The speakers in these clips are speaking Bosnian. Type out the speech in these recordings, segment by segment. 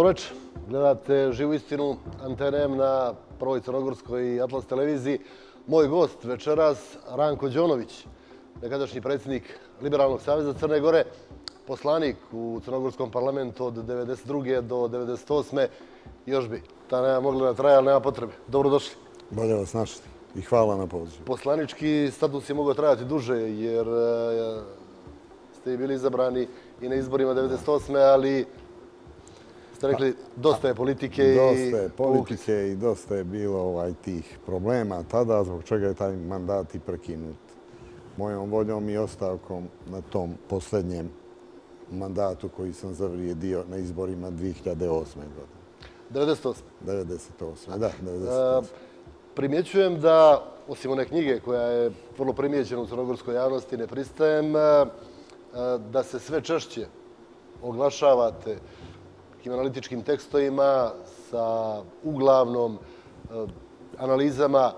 Dobro večer. Gledate živu istinu Antenem na prvoj Crnogorskoj i Atlas televiziji. Moj gost večeras, Ranko Đonović, nekadašnji predsjednik Liberalnog savjeza Crne Gore, poslanik u Crnogorskom parlamentu od 1992. do 1998. Još bi ta nema mogla da traja, ali nema potrebe. Dobrodošli. Bolje vas našli i hvala na pozivu. Poslanički status je mogao trajati duže jer e, ste i bili izabrani i na izborima 1998. ali ste rekli dosta je politike i... Dosta je politike i dosta je bilo ovaj tih problema tada, zbog čega je taj mandat i prekinut. Mojom voljom i ostavkom na tom posljednjem mandatu koji sam zavrijedio na izborima 2008. godine. 98. 98. Da, 98. Primjećujem da, osim one knjige koja je vrlo primjećena u crnogorskoj javnosti, ne pristajem da se sve češće oglašavate analitičkim tekstovima sa uglavnom eh, analizama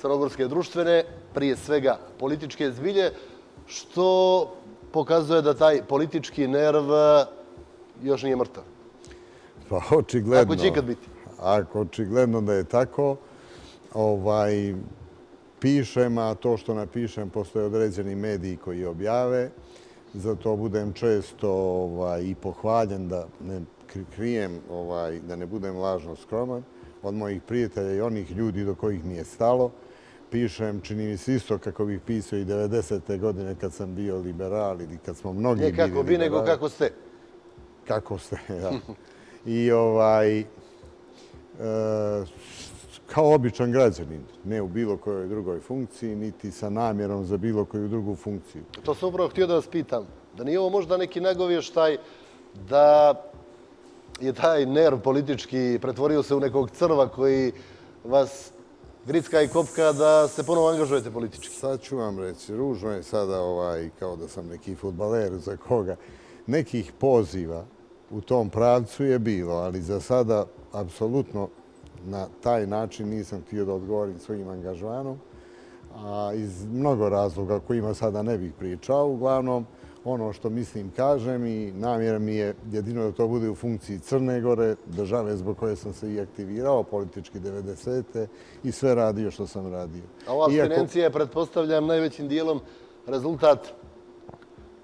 crnogorske društvene, prije svega političke zbilje, što pokazuje da taj politički nerv još nije mrtav. Pa očigledno. Ako će ikad biti. Ako očigledno da je tako, ovaj, pišem, a to što napišem, postoje određeni mediji koji objave. Zato budem često ovaj, i pohvaljen da ne krijem, ovaj, da ne budem lažno skroman, od mojih prijatelja i onih ljudi do kojih mi je stalo. Pišem, čini mi se isto kako bih pisao i 90. godine kad sam bio liberal ili kad smo mnogi bili liberali. Ne kako bi, nego kako ste. Kako ste, da. I ovaj, e, kao običan građanin, ne u bilo kojoj drugoj funkciji, niti sa namjerom za bilo koju drugu funkciju. To sam upravo htio da vas pitam. Da nije ovo možda neki nagovještaj da je taj nerv politički pretvorio se u nekog crva koji vas gricka i kopka da se ponovo angažujete politički? Sad ću vam reći, ružno je sada ovaj, kao da sam neki futbaler za koga. Nekih poziva u tom pravcu je bilo, ali za sada apsolutno na taj način nisam htio da odgovorim svojim angažmanom. A iz mnogo razloga kojima sada ne bih pričao, uglavnom, ono što mislim kažem i namjera mi je jedino da to bude u funkciji Crne Gore, države zbog koje sam se i aktivirao, politički 90. i sve radio što sam radio. A ova abstinencija je, pretpostavljam, najvećim dijelom rezultat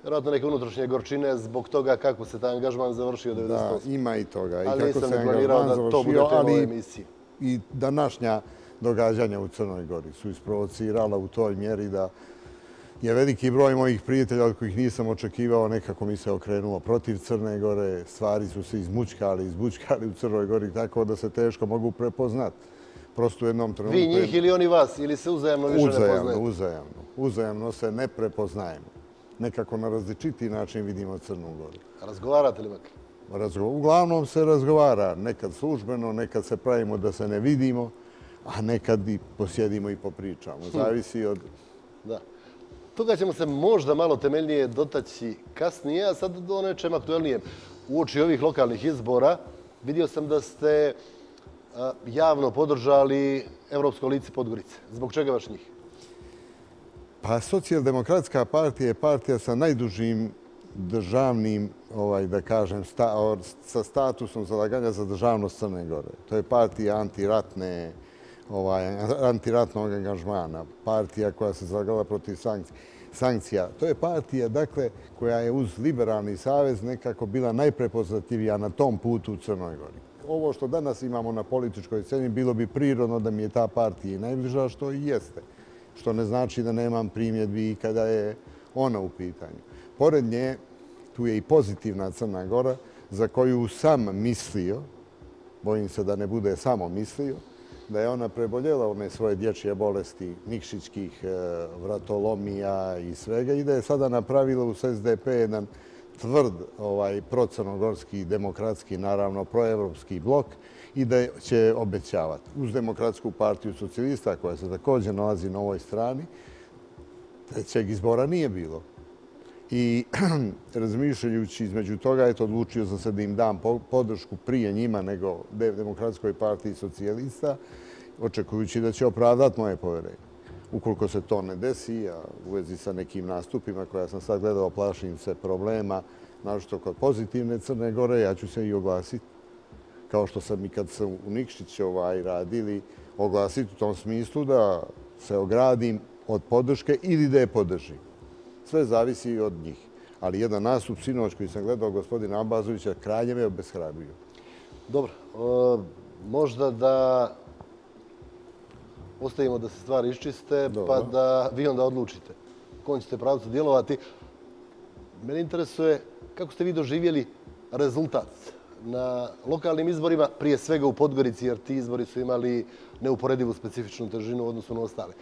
vjerojatno neke unutrašnje gorčine zbog toga kako se taj angažman završio 98. Da, ima i toga. Ali nisam ne planirao da to bude tema ove emisije. I današnja događanja u Crnoj Gori su isprovocirala u toj mjeri da je veliki broj mojih prijatelja od kojih nisam očekivao nekako mi se okrenuo protiv Crne Gore. Stvari su se izmučkali, izbučkali u Crnoj Gori tako da se teško mogu prepoznat. Prosto u jednom trenutku... Vi njih ili oni vas? Ili se uzajamno više ne poznajete? Uzajamno, uzajamno. Uzajamno se ne prepoznajemo. Nekako na različiti način vidimo Crnu Goru. Razgovarate li makar? Uglavnom se razgovara. Nekad službeno, nekad se pravimo da se ne vidimo, a nekad i posjedimo i popričamo. Hm. Zavisi od... Da. Toga ćemo se možda malo temeljnije dotaći kasnije, a sad do nečem aktuelnijem. U oči ovih lokalnih izbora vidio sam da ste javno podržali Evropsko lice Podgorice. Zbog čega vaš njih? Pa socijaldemokratska partija je partija sa najdužim državnim, ovaj, da kažem, sa statusom zalaganja za državnost Crne Gore. To je partija antiratne, ovaj, antiratnog angažmana, partija koja se zalagala protiv sankcija. To je partija dakle, koja je uz liberalni savez nekako bila najprepoznativija na tom putu u Crnoj Gori. Ovo što danas imamo na političkoj sceni bilo bi prirodno da mi je ta partija najbliža, što i jeste. Što ne znači da nemam primjedbi i kada je ona u pitanju. Pored nje, tu je i pozitivna Crna Gora, za koju sam mislio, bojim se da ne bude samo mislio, da je ona preboljela one svoje dječje bolesti, nikšićkih e, vratolomija i svega i da je sada napravila u SDP jedan tvrd ovaj, procrnogorski, demokratski, naravno proevropski blok i da će obećavati. Uz demokratsku partiju socijalista koja se također nalazi na ovoj strani, trećeg izbora nije bilo. I razmišljajući između toga, eto, odlučio sam se da im dam podršku prije njima nego Demokratskoj partiji socijalista, očekujući da će opravdati moje poverenje. Ukoliko se to ne desi, a u vezi sa nekim nastupima koja sam sad gledao, plašim se problema, našto kod pozitivne Crne Gore, ja ću se i oglasiti. kao što sam i kad sam u Nikšić ovaj, radili, oglasiti u tom smislu da se ogradim od podrške ili da je podržim. Sve zavisi od njih. Ali jedan nastup sinoć koji sam gledao gospodina Abazovića, kralje me obeshrabio. Dobro, možda da ostavimo da se stvari iščiste, pa da vi onda odlučite kojom ćete pravcu djelovati. Mene interesuje kako ste vi doživjeli rezultat na lokalnim izborima, prije svega u Podgorici, jer ti izbori su imali neuporedivu specifičnu težinu u odnosu na ostale.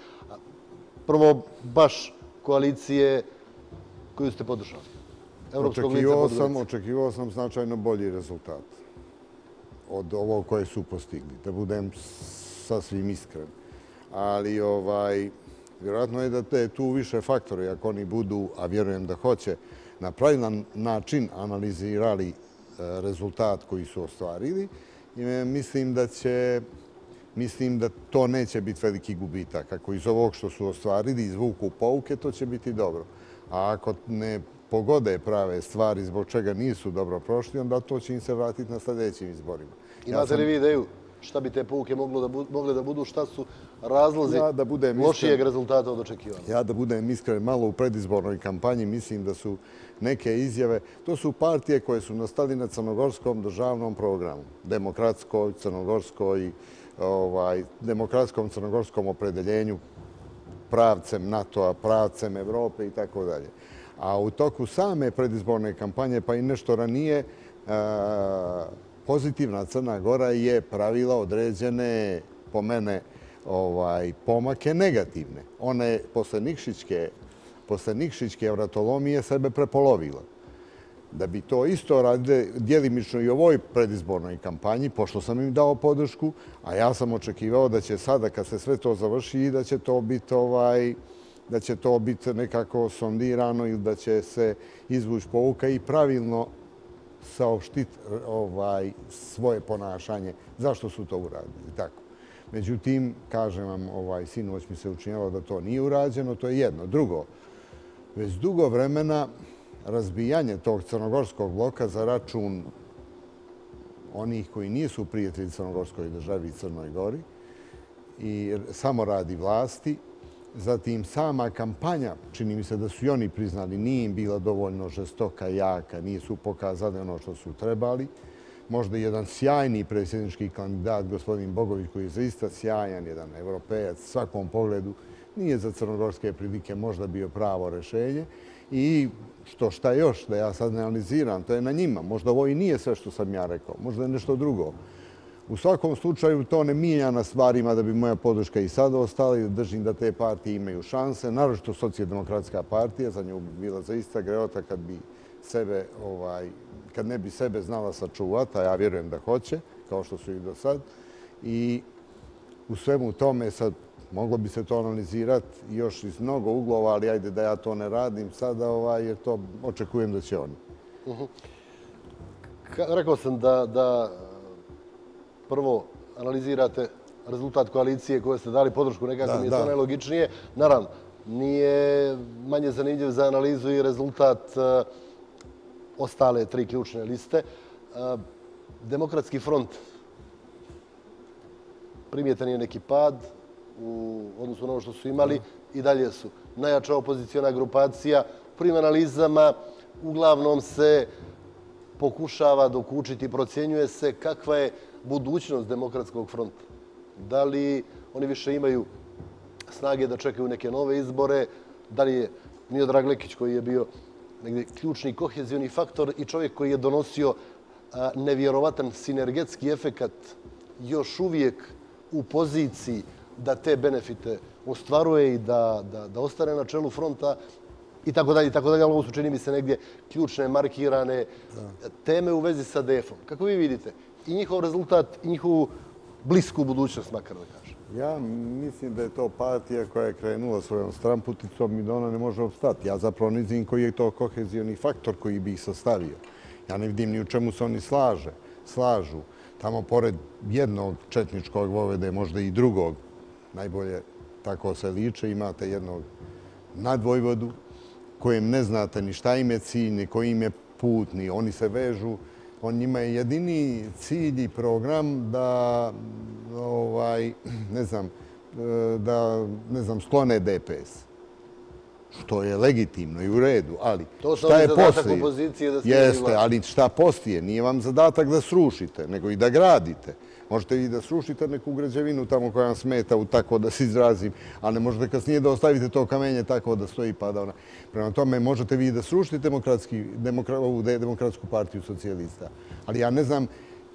Prvo, baš koalicije koju ste podržali. Očekivao sam, očekivao sam značajno bolji rezultat od ovog koje su postigli, da budem sasvim iskren. Ali ovaj, vjerojatno je da te tu više faktore, ako oni budu, a vjerujem da hoće, na pravilan način analizirali e, rezultat koji su ostvarili, mislim da će mislim da to neće biti veliki gubitak. Ako iz ovog što su ostvarili izvuku pouke, to će biti dobro. A ako ne pogode prave stvari zbog čega nisu dobro prošli, onda to će im se vratiti na sljedećim izborima. Imate li vi ideju šta bi te pouke mogle da budu, šta su razlozi lošijeg rezultata od očekivanja? Ja da budem iskren malo u predizbornoj kampanji, mislim da su neke izjave, to su partije koje su nastali na crnogorskom državnom programu, demokratskoj, crnogorskoj, ovaj, demokratskom crnogorskom opredeljenju, pravcem NATO-a, pravcem Evrope i tako dalje. A u toku same predizborne kampanje, pa i nešto ranije, e, pozitivna Crna Gora je pravila određene, po mene, ovaj, pomake negativne. One posle Nikšićke, posle Nikšićke evratolomije sebe prepolovila. Da bi to isto rade djelimično i u ovoj predizbornoj kampanji, pošto sam im dao podršku, a ja sam očekivao da će sada, kad se sve to završi, da će to biti ovaj, da će to biti nekako sondirano ili da će se izvući pouka i pravilno saopštiti ovaj, svoje ponašanje, zašto su to uradili. Tako. Međutim, kažem vam, ovaj, sinoć mi se učinjalo da to nije urađeno, to je jedno. Drugo, već dugo vremena razbijanje tog crnogorskog bloka za račun onih koji nisu prijatelji crnogorskoj državi i Crnoj Gori i samo radi vlasti, Zatim sama kampanja, čini mi se da su i oni priznali, nije im bila dovoljno žestoka, jaka, nisu pokazali ono što su trebali. Možda jedan sjajni predsjednički kandidat, gospodin Bogović, koji je zaista sjajan, jedan evropejac, svakom pogledu, nije za crnogorske prilike možda bio pravo rešenje. I što šta još, da ja sad ne analiziram, to je na njima. Možda ovo i nije sve što sam ja rekao, možda je nešto drugo. U svakom slučaju to ne mijenja na stvarima da bi moja podrška i sada ostala i da držim da te partije imaju šanse. naročito socijaldemokratska partija, za nju bi bila zaista greota kad bi sebe, ovaj, kad ne bi sebe znala sačuvati, a ja vjerujem da hoće, kao što su i do sad. I u svemu tome sad moglo bi se to analizirati još iz mnogo uglova, ali ajde da ja to ne radim sada, ovaj, jer to očekujem da će oni. Mhm. Rekao sam da prvo analizirate rezultat koalicije koje ste dali podršku, nekako mi je to najlogičnije. Naravno, nije manje zanimljiv za analizu i rezultat e, ostale tri ključne liste. E, Demokratski front primjetan je neki pad u odnosu na ono što su imali i dalje su najjača opozicijona grupacija. Prvim analizama uglavnom se pokušava dokučiti procjenjuje se kakva je budućnost demokratskog fronta? Da li oni više imaju snage da čekaju neke nove izbore? Da li je Mio Draglekić koji je bio negdje ključni kohezivni faktor i čovjek koji je donosio nevjerovatan sinergetski efekat još uvijek u poziciji da te benefite ostvaruje i da, da, da ostane na čelu fronta i tako dalje, i tako dalje, ali ovo su čini mi se negdje ključne, markirane teme u vezi sa DF-om. Kako vi vidite? i njihov rezultat i njihovu blisku budućnost, makar da kažem. Ja mislim da je to partija koja je krenula svojom stramputicom i da ona ne može obstati. Ja zapravo ne znam koji je to kohezijoni faktor koji bi ih sastavio. Ja ne vidim ni u čemu se oni slaže, slažu. Tamo pored jednog četničkog vovede, možda i drugog, najbolje tako se liče, imate jednog nadvojvodu kojem ne znate ni šta im je cilj, ni koji im je put, ni oni se vežu On njima je jedini cilj i program da, ovaj, ne znam, da, ne znam, sklone DPS. Što je legitimno i u redu, ali to šta je poslije? opozicije da se Jeste, ali šta poslije? Nije vam zadatak da srušite, nego i da gradite. Možete i da srušite neku građevinu tamo koja vam smeta u tako da se izrazim, ali ne možete kasnije da ostavite to kamenje tako da stoji pada ona. Prema tome možete vi da srušite demokratski, demokra, ovu demokratsku partiju socijalista. Ali ja ne znam,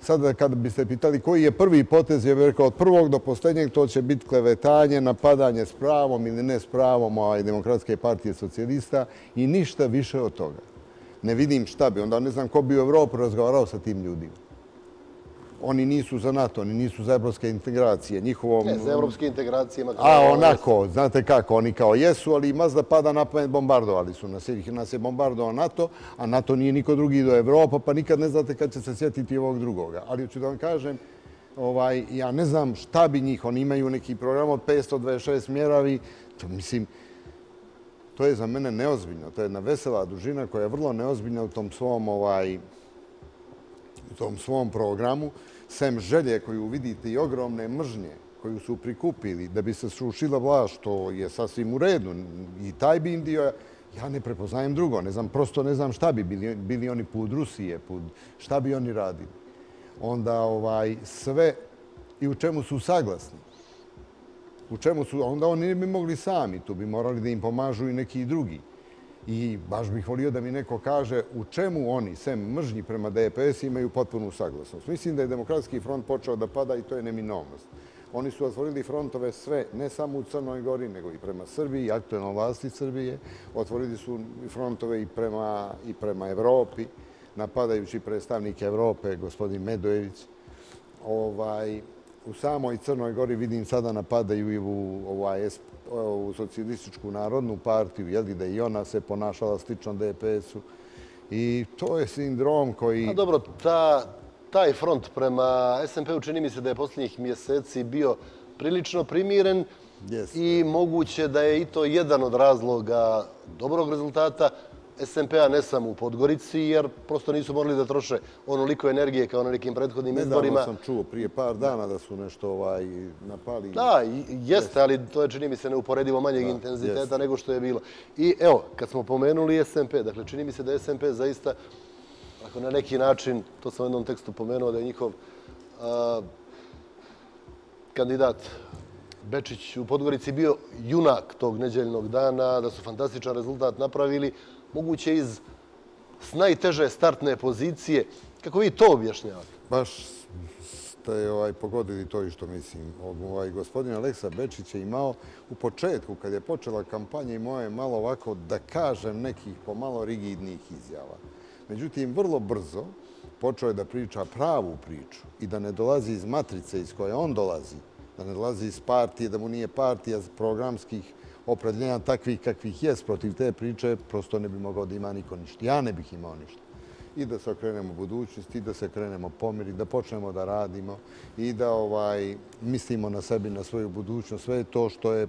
sada kada biste pitali koji je prvi potez, je rekao od prvog do posljednjeg, to će biti klevetanje, napadanje s pravom ili ne s pravom ovaj, demokratske partije socijalista i ništa više od toga. Ne vidim šta bi, onda ne znam ko bi u Evropu razgovarao sa tim ljudima oni nisu za NATO, oni nisu za evropske integracije. Njihovo... Ne, za evropske integracije. A, onako, znate kako, oni kao jesu, ali Mazda pada na pamet, bombardovali su nas. Nas je bombardovao NATO, a NATO nije niko drugi do Evropa, pa nikad ne znate kad će se sjetiti ovog drugoga. Ali ću da vam kažem, ovaj, ja ne znam šta bi njih, oni imaju neki program od 526 mjeravi, to mislim, to je za mene neozbiljno. To je jedna vesela dužina koja je vrlo neozbiljna u tom svom ovaj, u tom svom programu, sem želje koju vidite i ogromne mržnje koju su prikupili da bi se srušila vlast, što je sasvim u redu, i taj bi im dio, ja ne prepoznajem drugo, ne znam, prosto ne znam šta bi bili, bili oni put Rusije, put, šta bi oni radili. Onda ovaj sve i u čemu su saglasni. U čemu su, onda oni ne bi mogli sami, tu bi morali da im pomažu i neki drugi. I baš bih volio da mi neko kaže u čemu oni, sem mržnji prema DPS, imaju potpunu saglasnost. Mislim da je demokratski front počeo da pada i to je neminovnost. Oni su otvorili frontove sve, ne samo u Crnoj Gori, nego i prema Srbiji, aktualno vlasti Srbije. Otvorili su frontove i prema, i prema Evropi, napadajući predstavnike Evrope, gospodin Medojević. Ovaj, u samoj Crnoj Gori vidim sada napadaju i u ovaj, u socijalističku narodnu partiju, jel da i ona se ponašala slično DPS-u. I to je sindrom koji... A dobro, ta, taj front prema SMP-u čini mi se da je posljednjih mjeseci bio prilično primiren i moguće da je i to jedan od razloga dobrog rezultata. SMP-a ne samo u Podgorici, jer prosto nisu morali da troše onoliko energije kao na nekim prethodnim izborima. Nedavno sam čuo prije par dana da su nešto ovaj, napali. Da, jeste, ali to je čini mi se neuporedivo manjeg intenziteta nego što je bilo. I evo, kad smo pomenuli SMP, dakle čini mi se da je SMP zaista ako na neki način, to sam u jednom tekstu pomenuo, da je njihov kandidat Bečić u Podgorici bio junak tog neđeljnog dana, da su fantastičan rezultat napravili, moguće iz s najteže startne pozicije. Kako vi to objašnjavate? Baš ste ovaj, pogodili to i što mislim. Ovaj, gospodin Aleksa Bečić je imao u početku, kad je počela kampanja, imao je malo ovako, da kažem, nekih pomalo rigidnih izjava. Međutim, vrlo brzo počeo je da priča pravu priču i da ne dolazi iz matrice iz koje on dolazi, da ne dolazi iz partije, da mu nije partija programskih opredljenja takvih kakvih jest protiv te priče, prosto ne bi mogao da ima niko ništa. Ja ne bih imao ništa. I da se okrenemo budućnosti, i da se krenemo pomiri, da počnemo da radimo i da ovaj mislimo na sebi, na svoju budućnost. Sve to što je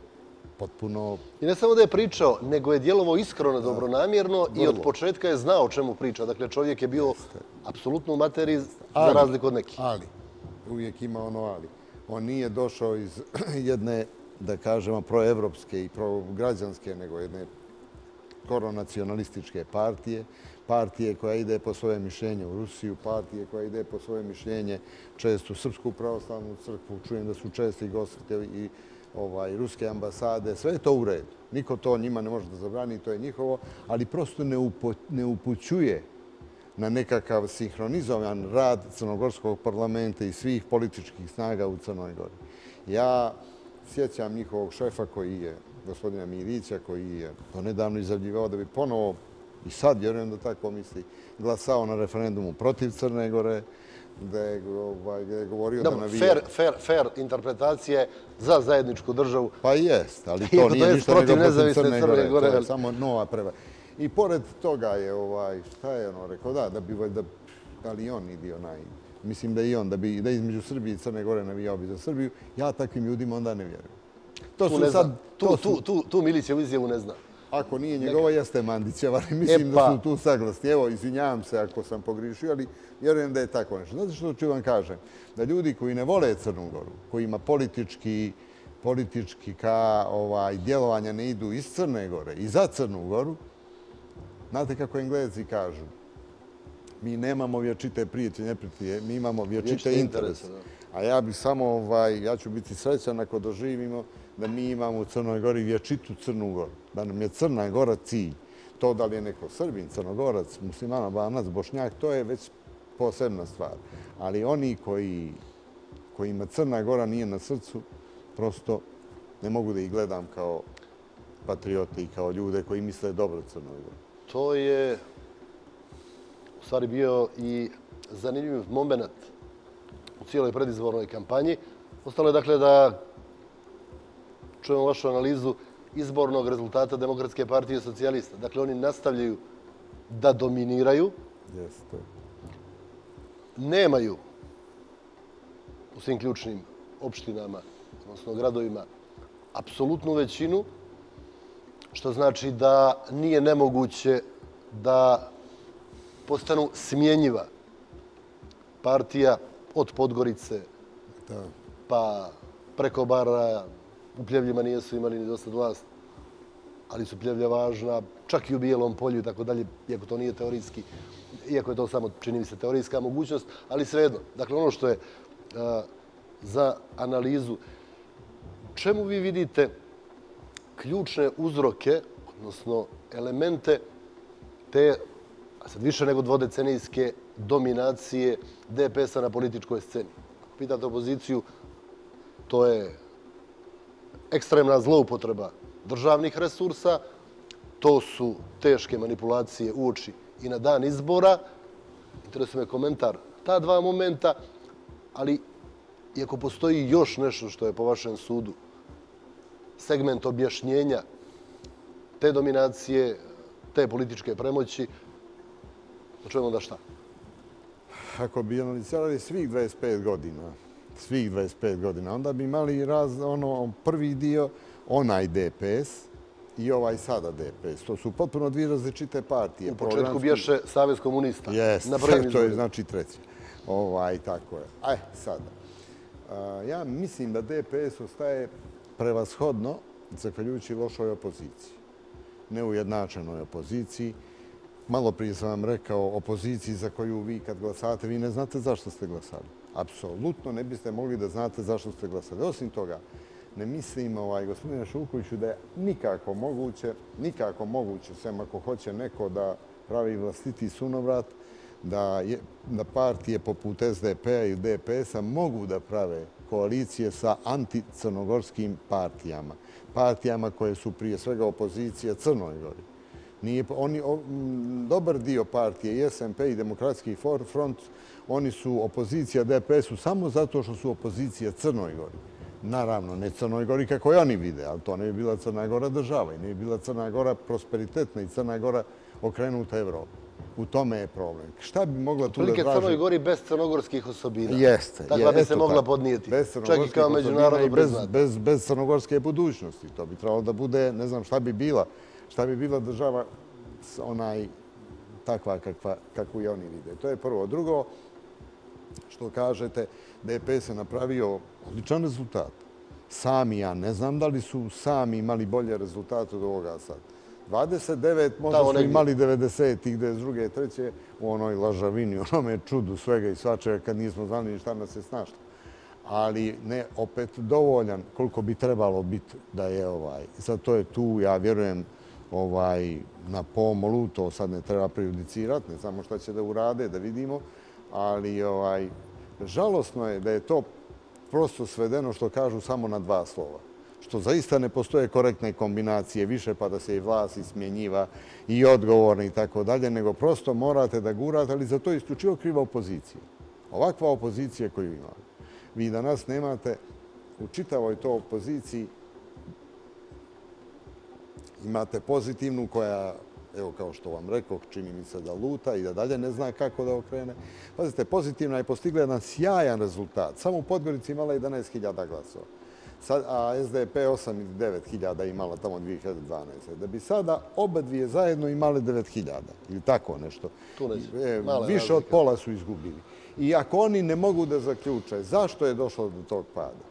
potpuno... I ne samo da je pričao, nego je djelovo iskreno, dobronamjerno i od početka je znao o čemu priča. Dakle, čovjek je bio apsolutno u materiji za razliku od nekih. Ali, uvijek ima ono ali. On nije došao iz jedne da kažemo, proevropske i prograđanske, nego jedne koronacionalističke partije, partije koja ide po svoje mišljenje u Rusiju, partije koja ide po svoje mišljenje često u Srpsku pravoslavnu crkvu, čujem da su česti gostitelji i ovaj, ruske ambasade, sve je to u redu. Niko to njima ne može da zabrani, to je njihovo, ali prosto ne, upo, ne upućuje na nekakav sinhronizovan rad Crnogorskog parlamenta i svih političkih snaga u Crnoj Gori. Ja sjećam njihovog šefa koji je, gospodina Mirića, koji je to nedavno izavljivao da bi ponovo, i sad vjerujem da tako misli, glasao na referendumu protiv Crne Gore, da je, ovaj, je govorio da navija... Fair, fair, fair interpretacije za zajedničku državu. Pa jest, ali to nije ništa nego protiv Crne Gore. gore. To je samo nova preva. I pored toga je, ovaj, šta je ono rekao, da, da bi, da, ali on idi onaj, mislim da i on, da bi da između Srbije i Crne Gore navijao bi za Srbiju, ja takvim ljudima onda ne vjerujem. To su sad... Tu, tu, tu, tu Milić je u izjavu ne zna. Ako nije njegova, jeste Mandićeva, ali mislim E da pa. su tu saglasni. Evo, izvinjavam se ako sam pogrišio, ali vjerujem da je tako nešto. Znate što ću vam kažem? Da ljudi koji ne vole Crnu Goru, koji ima politički, politički ka ovaj, djelovanja ne idu iz Crne Gore i za Crnu Goru, znate kako Englezi kažu, mi nemamo vječite prijatelje, neprijatelje, mi imamo vječite Vječite interese. interese, A ja bih samo, ovaj, ja ću biti srećan ako doživimo da mi imamo u Crnoj Gori vječitu Crnu Goru. Da nam je Crna Gora cilj. To da li je neko Srbin, Crnogorac, musliman, Albanac, Bošnjak, to je već posebna stvar. Ali oni koji, kojima Crna Gora nije na srcu, prosto ne mogu da ih gledam kao patriote i kao ljude koji misle dobro Crnoj Gori. To je stvari bio i zanimljiv moment u cijeloj predizbornoj kampanji. Ostalo je dakle da čujemo vašu analizu izbornog rezultata Demokratske partije socijalista. Dakle, oni nastavljaju da dominiraju, Jeste. nemaju u svim ključnim opštinama, odnosno gradovima, apsolutnu većinu, što znači da nije nemoguće da postanu smjenjiva partija od Podgorice Da. pa preko bara u Pljevljima nijesu imali ni dosta vlast, ali su Pljevlja važna, čak i u Bijelom polju i tako dalje, iako to nije teorijski, iako je to samo, čini mi se, teorijska mogućnost, ali svejedno. Dakle, ono što je a, za analizu, čemu vi vidite ključne uzroke, odnosno elemente te, a sad više nego dvodecenijske dominacije DPS-a na političkoj sceni? Ako pitate opoziciju, to je ekstremna zloupotreba državnih resursa, to su teške manipulacije uoči i na dan izbora. Interesuje me komentar ta dva momenta, ali iako postoji još nešto što je po vašem sudu segment objašnjenja te dominacije, te političke premoći, da čujemo da šta? Ako bi analizirali svih 25 godina, svih 25 godina, onda bi imali raz, ono, prvi dio, onaj DPS i ovaj sada DPS. To su potpuno dvije različite partije. U početku Programski- bješe Savez komunista. Jeste, na to je znači treći. Ovaj, tako je. Aj, sada. A, ja mislim da DPS ostaje prevashodno zahvaljujući lošoj opoziciji. Neujednačenoj opoziciji. Malo prije sam vam rekao opoziciji za koju vi kad glasate, vi ne znate zašto ste glasali. Apsolutno ne biste mogli da znate zašto ste glasali. Osim toga, ne mislim, ovaj, gospodine Šukoviću, da je nikako moguće, nikako moguće, sem ako hoće neko da pravi vlastiti sunovrat, da, je, da partije poput SDP-a i DPS-a mogu da prave koalicije sa anticrnogorskim partijama. Partijama koje su prije svega opozicija Crnoj Gori. Nije, oni, o, m, dobar dio partije, i SMP i Demokratski front, oni su opozicija DPS-u samo zato što su opozicija Crnoj Gori. Naravno, ne Crnoj Gori kako je oni vide, ali to ne bi bila Crna Gora država i ne bi bila Crna Gora prosperitetna i Crna Gora okrenuta Evropu. U tome je problem. Šta bi mogla tu da Prilike traži? Crnoj Gori bez crnogorskih osobina. Jeste. Takva je, bi se mogla tako. podnijeti. Bez Čak i crnogorskih kao osobina međunarodno i bez, priznata. bez, bez crnogorske budućnosti. To bi trebalo da bude, ne znam šta bi bila, šta bi bila država onaj takva kakva, kakvu i oni vide. To je prvo. Drugo, što kažete, DPS je napravio odličan rezultat. Sami, ja ne znam da li su sami imali bolje rezultate od ovoga sad. 29, možda Tamo su negdje. imali 90-ih, gde je s druge, treće, u onoj lažavini, onome čudu svega i svačega kad nismo znali ni šta nas se snašlo. Ali ne opet dovoljan koliko bi trebalo biti da je ovaj. Zato je tu, ja vjerujem, ovaj, na pomolu, to sad ne treba prejudicirati, ne znamo šta će da urade, da vidimo, ali ovaj, žalosno je da je to prosto svedeno što kažu samo na dva slova. Što zaista ne postoje korektne kombinacije više pa da se i vlas ismjenjiva i odgovorni i tako dalje, nego prosto morate da gurate, ali za to je isključivo kriva opozicija. Ovakva opozicija koju imamo. Vi danas nemate u čitavoj to opoziciji imate pozitivnu koja, evo kao što vam rekao, čini mi se da luta i da dalje ne zna kako da okrene. Pazite, pozitivna je postigla jedan sjajan rezultat. Samo u Podgorici imala 11.000 glasova. a SDP 8 ili 9 hiljada imala tamo 2012. Da bi sada oba dvije zajedno imale 9 hiljada ili tako nešto. E, više od pola su izgubili. I ako oni ne mogu da zaključe zašto je došlo do tog pada,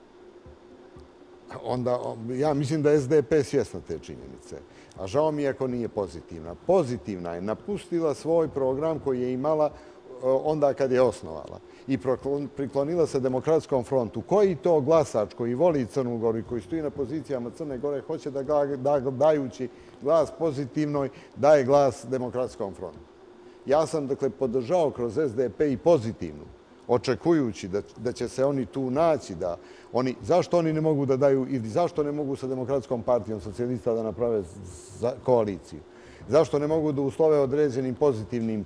onda ja mislim da je SDP svjesna te činjenice. A žao mi je ako nije pozitivna. Pozitivna je napustila svoj program koji je imala eh, onda kad je osnovala i priklonila se demokratskom frontu. Koji to glasač koji voli Crnu Goru i koji stoji na pozicijama Crne Gore hoće da dajući glas pozitivnoj daje glas demokratskom frontu? Ja sam dakle podržao kroz SDP i pozitivnu, očekujući da će se oni tu naći, da oni, zašto oni ne mogu da daju ili zašto ne mogu sa demokratskom partijom socijalista da naprave koaliciju? Zašto ne mogu da uslove određenim pozitivnim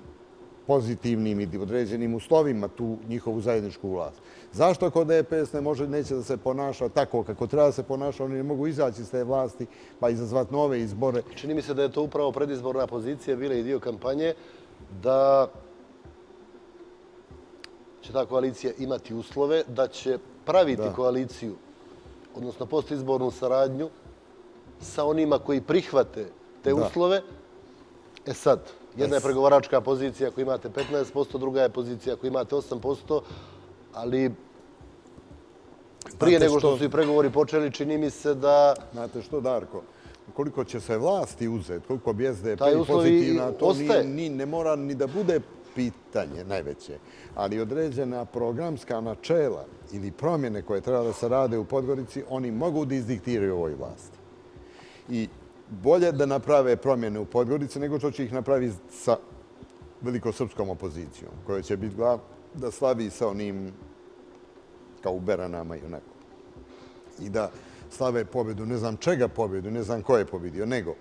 pozitivnim i određenim uslovima tu njihovu zajedničku vlast. Zašto ako DPS ne može, neće da se ponaša tako kako treba da se ponaša, oni ne mogu izaći iz te vlasti pa izazvati nove izbore. Čini mi se da je to upravo predizborna pozicija bila i dio kampanje da će ta koalicija imati uslove, da će praviti koaliciju, odnosno postizbornu saradnju sa onima koji prihvate te uslove. E sad, Jedna je pregovaračka pozicija ako imate 15%, druga je pozicija ako imate 8%, ali prije nego što su i pregovori počeli, čini mi se da... Znate što, Darko? Koliko će se vlasti uzeti, koliko bi SDP pozitivna, to ne mora ni da bude pitanje najveće, ali određena programska načela ili promjene koje treba da se rade u Podgorici, oni mogu da izdiktiraju ovoj vlasti. I bolje da naprave promjene u Podgorici nego što će ih napravi sa velikosrpskom opozicijom, koja će biti glav da slavi sa onim kao ubera nama i onako. I da slave pobjedu, ne znam čega pobjedu, ne znam ko je pobjedio, nego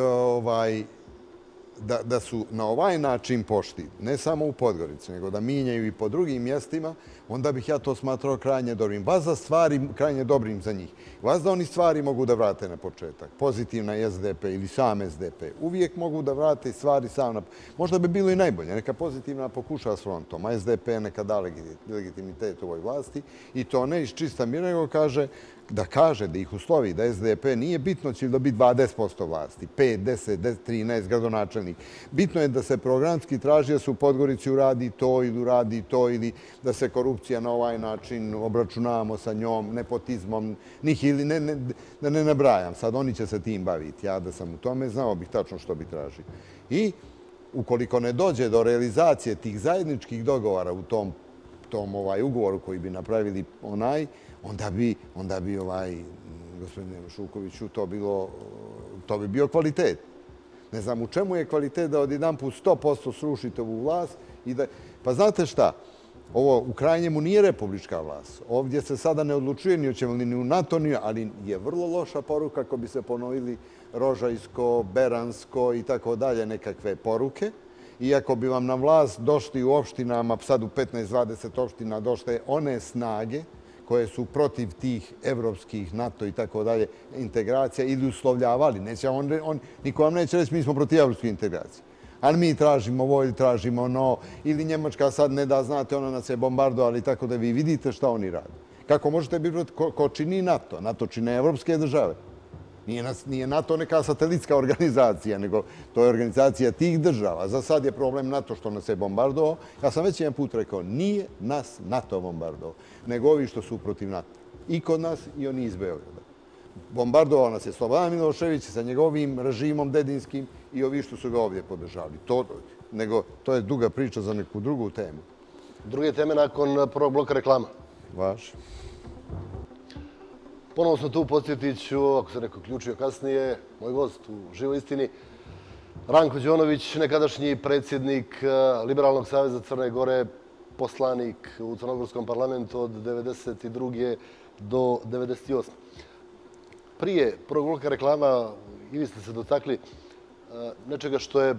ovaj, da su na ovaj način pošti, ne samo u Podgorici, nego da minjaju i po drugim mjestima, onda bih ja to smatrao krajnje dobrim. Vas za stvari krajnje dobrim za njih. Vas da oni stvari mogu da vrate na početak. Pozitivna SDP ili sam SDP. Uvijek mogu da vrate stvari sam na... Možda bi bilo i najbolje. Neka pozitivna pokuša s frontom, a SDP neka da legitimitet u ovoj vlasti. I to ne iz čista mira, nego kaže da kaže, da ih uslovi, da SDP nije bitno će li dobiti 20% vlasti, 5, 10, 10, 13 gradonačelnik. Bitno je da se programski traži da se u Podgorici uradi to ili uradi to ili da se korupcija na ovaj način obračunavamo sa njom, nepotizmom, njih ili ne, ne, da ne nabrajam. Sad oni će se tim baviti. Ja da sam u tome znao bih tačno što bi tražio. I ukoliko ne dođe do realizacije tih zajedničkih dogovara u tom tom ovaj ugovoru koji bi napravili onaj, onda bi, onda bi ovaj, gospodine Šukoviću, to, bilo, to bi bio kvalitet. Ne znam u čemu je kvalitet da od jedan put 100% srušite ovu vlast i da... Pa znate šta? Ovo u krajnjemu nije republička vlast. Ovdje se sada ne odlučuje ni o čemu ni u NATO, ni, ali je vrlo loša poruka ako bi se ponovili Rožajsko, Beransko i tako dalje nekakve poruke. Iako bi vam na vlast došli u opštinama, sad u 15-20 opština došle one snage, koje su protiv tih evropskih, NATO i tako dalje integracija ili uslovljavali. Neće on, on, niko vam neće reći mi smo protiv evropske integracije. Ali mi tražimo ovo ili tražimo ono, ili Njemačka sad ne da znate, ona nas je bombardovali tako da vi vidite šta oni rade. Kako možete biti protiv, ko, ko čini NATO? NATO čine evropske države. Nije NATO neka satelitska organizacija, nego to je organizacija tih država. Za sad je problem NATO što nas je bombardovao. Ja sam već jedan put rekao, nije nas NATO bombardovao, nego ovi što su protiv NATO. I kod nas, i oni iz Beograda. Bombardovao nas je Slobodan Milošević sa njegovim režimom dedinskim i ovi što su ga ovdje podržali. To, nego, to je duga priča za neku drugu temu. Druge teme nakon prvog bloka reklama. Vaš. Ponovo smo tu, podsjetit ću, ako se neko ključio kasnije, moj gost u živoj istini, Ranko Đonović, nekadašnji predsjednik eh, Liberalnog savjeza Crne Gore, poslanik u Crnogorskom parlamentu od 1992. do 1998. Prije prvog bloka reklama i vi ste se dotakli eh, nečega što je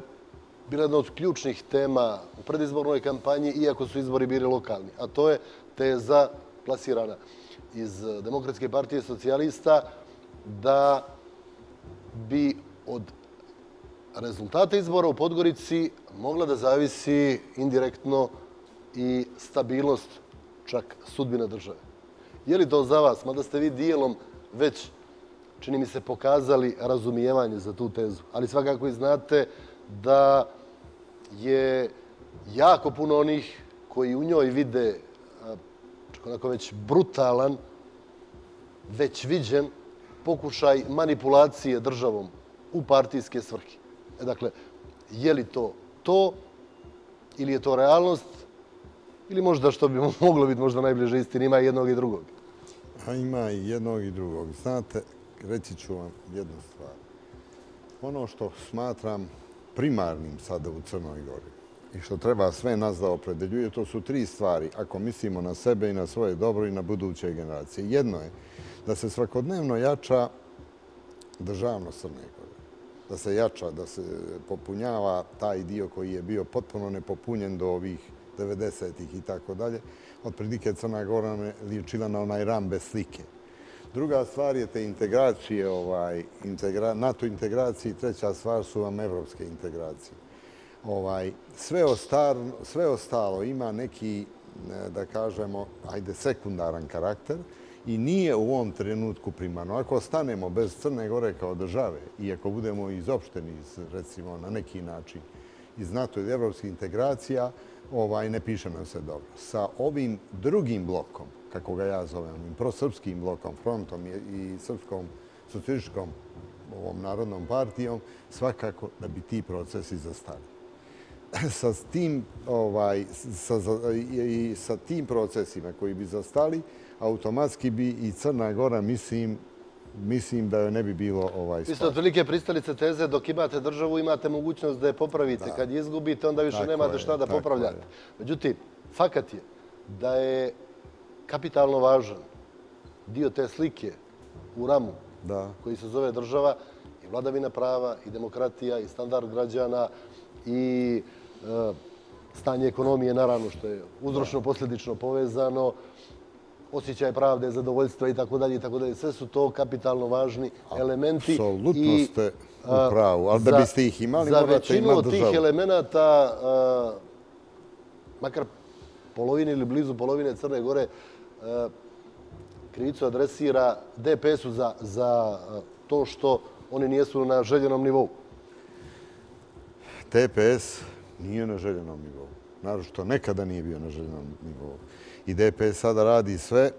bila jedna od ključnih tema u predizbornoj kampanji, iako su izbori bili lokalni, a to je teza plasirana iz Demokratske partije socijalista da bi od rezultata izbora u Podgorici mogla da zavisi indirektno i stabilnost čak sudbina države. Je li to za vas, mada ste vi dijelom već, čini mi se, pokazali razumijevanje za tu tezu, ali svakako i znate da je jako puno onih koji u njoj vide onako već brutalan, već viđen pokušaj manipulacije državom u partijske svrhe. E, dakle, je li to to ili je to realnost ili možda što bi moglo biti možda najbliže istini, ima jednog i drugog? A ima i jednog i drugog. Znate, reći ću vam jednu stvar. Ono što smatram primarnim sada u Crnoj Gori i što treba sve nas da opredeljuje, to su tri stvari. Ako mislimo na sebe i na svoje dobro i na buduće generacije. Jedno je da se svakodnevno jača državnost Crne Gore. Da se jača, da se popunjava taj dio koji je bio potpuno nepopunjen do ovih 90-ih i tako dalje. Od Crna Gora me ličila na onaj ram bez slike. Druga stvar je te integracije, ovaj, NATO integracije i treća stvar su vam evropske integracije. Ovaj, sve ostalo ima neki, e, da kažemo, ajde, sekundaran karakter i nije u ovom trenutku primarno. Ako ostanemo bez Crne Gore kao države i ako budemo izopšteni, recimo, na neki način iz NATO i evropskih integracija, ovaj, ne piše nam se dobro. Sa ovim drugim blokom, kako ga ja zovem, prosrpskim blokom, frontom i srpskom socijalističkom ovom narodnom partijom, svakako da bi ti procesi zastali. Sa tim, ovaj, sa, i sa tim procesima koji bi zastali, automatski bi i Crna Gora, mislim, mislim da joj ne bi bilo ovaj spad. Vi ste otprilike pristalice teze, dok imate državu, imate mogućnost da je popravite. Kad je izgubite, onda više nemate šta da popravljate. Međutim, fakat je da je kapitalno važan dio te slike u ramu koji se zove država i vladavina prava i demokratija i standard građana i stanje ekonomije, naravno, što je uzročno-posljedično povezano, osjećaj pravde, zadovoljstva i tako dalje i tako dalje. Sve su to kapitalno važni elementi. Apsolutno ste u pravu, ali da biste ih imali, morate imati državu. Za većinu tih elemenata, makar polovine ili blizu polovine Crne Gore, krivicu adresira DPS-u za to što oni nijesu na željenom nivou. DPS nije na željenom nivou. Naravno što nekada nije bio na željenom nivou i DPS sada radi sve,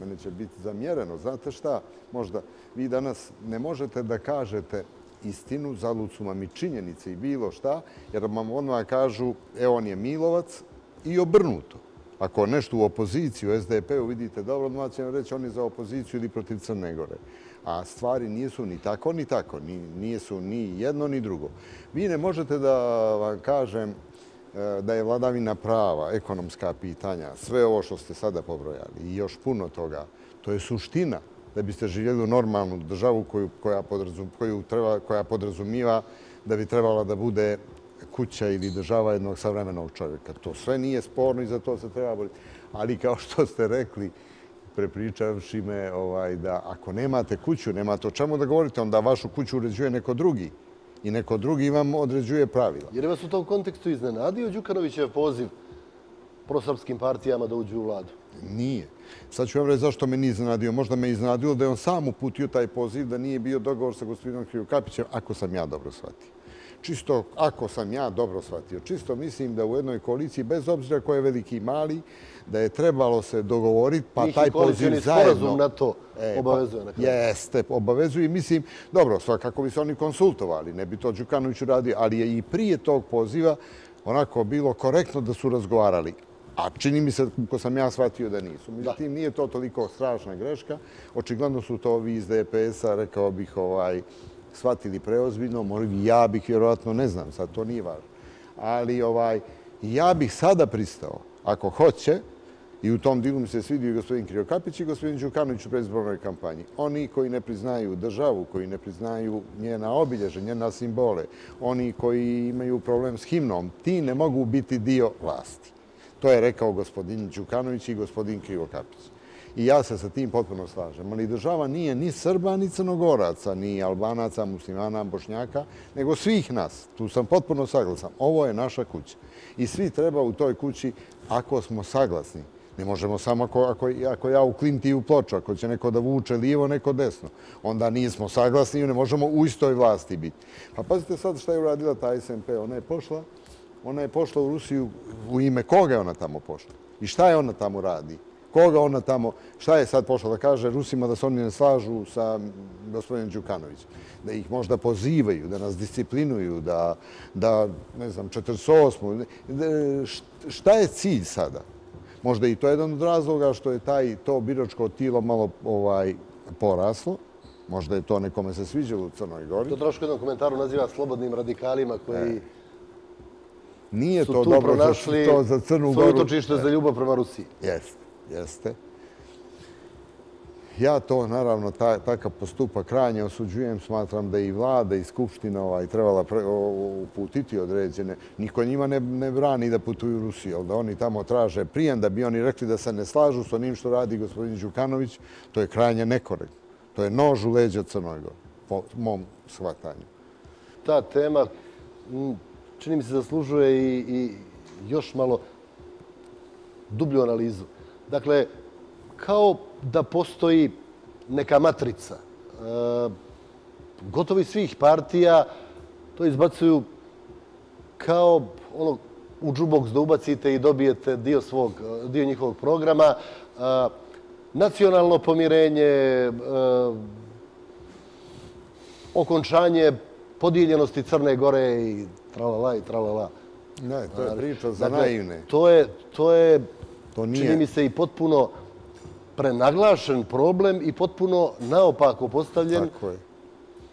mene će biti zamjereno. Znate šta, možda vi danas ne možete da kažete istinu, zalucu vam i činjenice i bilo šta, jer vam odmah kažu, e, on je Milovac i obrnuto. Ako nešto u opoziciju, SDP-u vidite dobro, odmah će vam reći on je za opoziciju ili protiv Crne Gore. A stvari nisu ni tako, ni tako. nisu ni jedno, ni drugo. Vi ne možete da vam kažem, e, da je vladavina prava, ekonomska pitanja, sve ovo što ste sada pobrojali i još puno toga, to je suština da biste živjeli u normalnu državu koja podrazumiva da bi trebala da bude kuća ili država jednog savremenog čovjeka. To sve nije sporno i za to se treba boriti. Ali kao što ste rekli, prepričavši me ovaj, da ako nemate kuću, nemate o čemu da govorite, onda vašu kuću uređuje neko drugi i neko drugi vam određuje pravila. Jer je vas u tom kontekstu iznenadio Đukanovićev poziv prosrpskim partijama da uđu u vladu? Nije. Sad ću vam reći zašto me nije iznenadio. Možda me iznenadio da je on sam uputio taj poziv, da nije bio dogovor sa gospodinom Krivokapićem, ako sam ja dobro shvatio. Čisto, ako sam ja dobro shvatio, čisto mislim da u jednoj koaliciji, bez obzira ko je veliki i mali, da je trebalo se dogovoriti, pa taj poziv zajedno... sporazum na to e, pa obavezuje na kraju. Jeste, obavezuje i mislim, dobro, svakako bi se oni konsultovali, ne bi to Đukanović uradio, ali je i prije tog poziva onako bilo korektno da su razgovarali. A čini mi se, ko sam ja shvatio da nisu. Međutim, nije to toliko strašna greška. Očigledno su to ovi iz DPS-a, rekao bih, ovaj, shvatili preozbiljno. Ja bih, vjerovatno, ne znam, sad to nije važno. Ali ovaj, ja bih sada pristao, ako hoće, I u tom dilu mi se svidio i gospodin Krijokapić i gospodin Đukanović u predizbornoj kampanji. Oni koji ne priznaju državu, koji ne priznaju njena obilježe, njena simbole, oni koji imaju problem s himnom, ti ne mogu biti dio vlasti. To je rekao gospodin Đukanović i gospodin Krijokapić. I ja se sa tim potpuno slažem. Ali država nije ni Srba, ni Crnogoraca, ni Albanaca, muslimana, bošnjaka, nego svih nas. Tu sam potpuno saglasan. Ovo je naša kuća. I svi treba u toj kući, ako smo saglasni, Ne možemo samo ako, ako, ako ja u Klinti i u Ploču, ako će neko da vuče lijevo, neko desno. Onda nismo saglasni i ne možemo u istoj vlasti biti. Pa pazite sad šta je uradila ta SMP. Ona je pošla, ona je pošla u Rusiju u ime koga je ona tamo pošla? I šta je ona tamo radi? Koga ona tamo, šta je sad pošla da kaže Rusima da se oni ne slažu sa gospodinom Đukanovićem? Da ih možda pozivaju, da nas disciplinuju, da, da ne znam, 48. Šta je cilj sada? Možda i to je jedan od razloga što je taj, to biračko tilo malo ovaj, poraslo. Možda je to nekome se sviđalo u Crnoj Gori. To trošku jednom komentaru naziva slobodnim radikalima koji e. Nije to dobro pronašli to za Crnu Goru. Svoje utočište za ljubav prema Rusiji. Jeste, jeste. Ja to, naravno, takav postupak krajnje osuđujem. Smatram da i vlada i skupština ovaj, trebala uputiti određene. Niko njima ne brani da putuju u Rusiju, ali da oni tamo traže prijem, da bi oni rekli da se ne slažu s onim što radi gospodin Đukanović, to je krajnje nekorektno. To je nož u leđa Crnoj Gori, po mom shvatanju. Ta tema, čini mi se, zaslužuje i još malo dublju analizu. Dakle, kao da postoji neka matrica. E, gotovi svih partija to izbacuju kao ono u džuboks da ubacite i dobijete dio, svog, dio njihovog programa. E, nacionalno pomirenje, e, okončanje podijeljenosti Crne Gore i tralala i tralala. Ne, to je priča za dakle, naivne. To je, to je to nije. čini mi se, i potpuno prenaglašen problem i potpuno naopako postavljen. Tako je.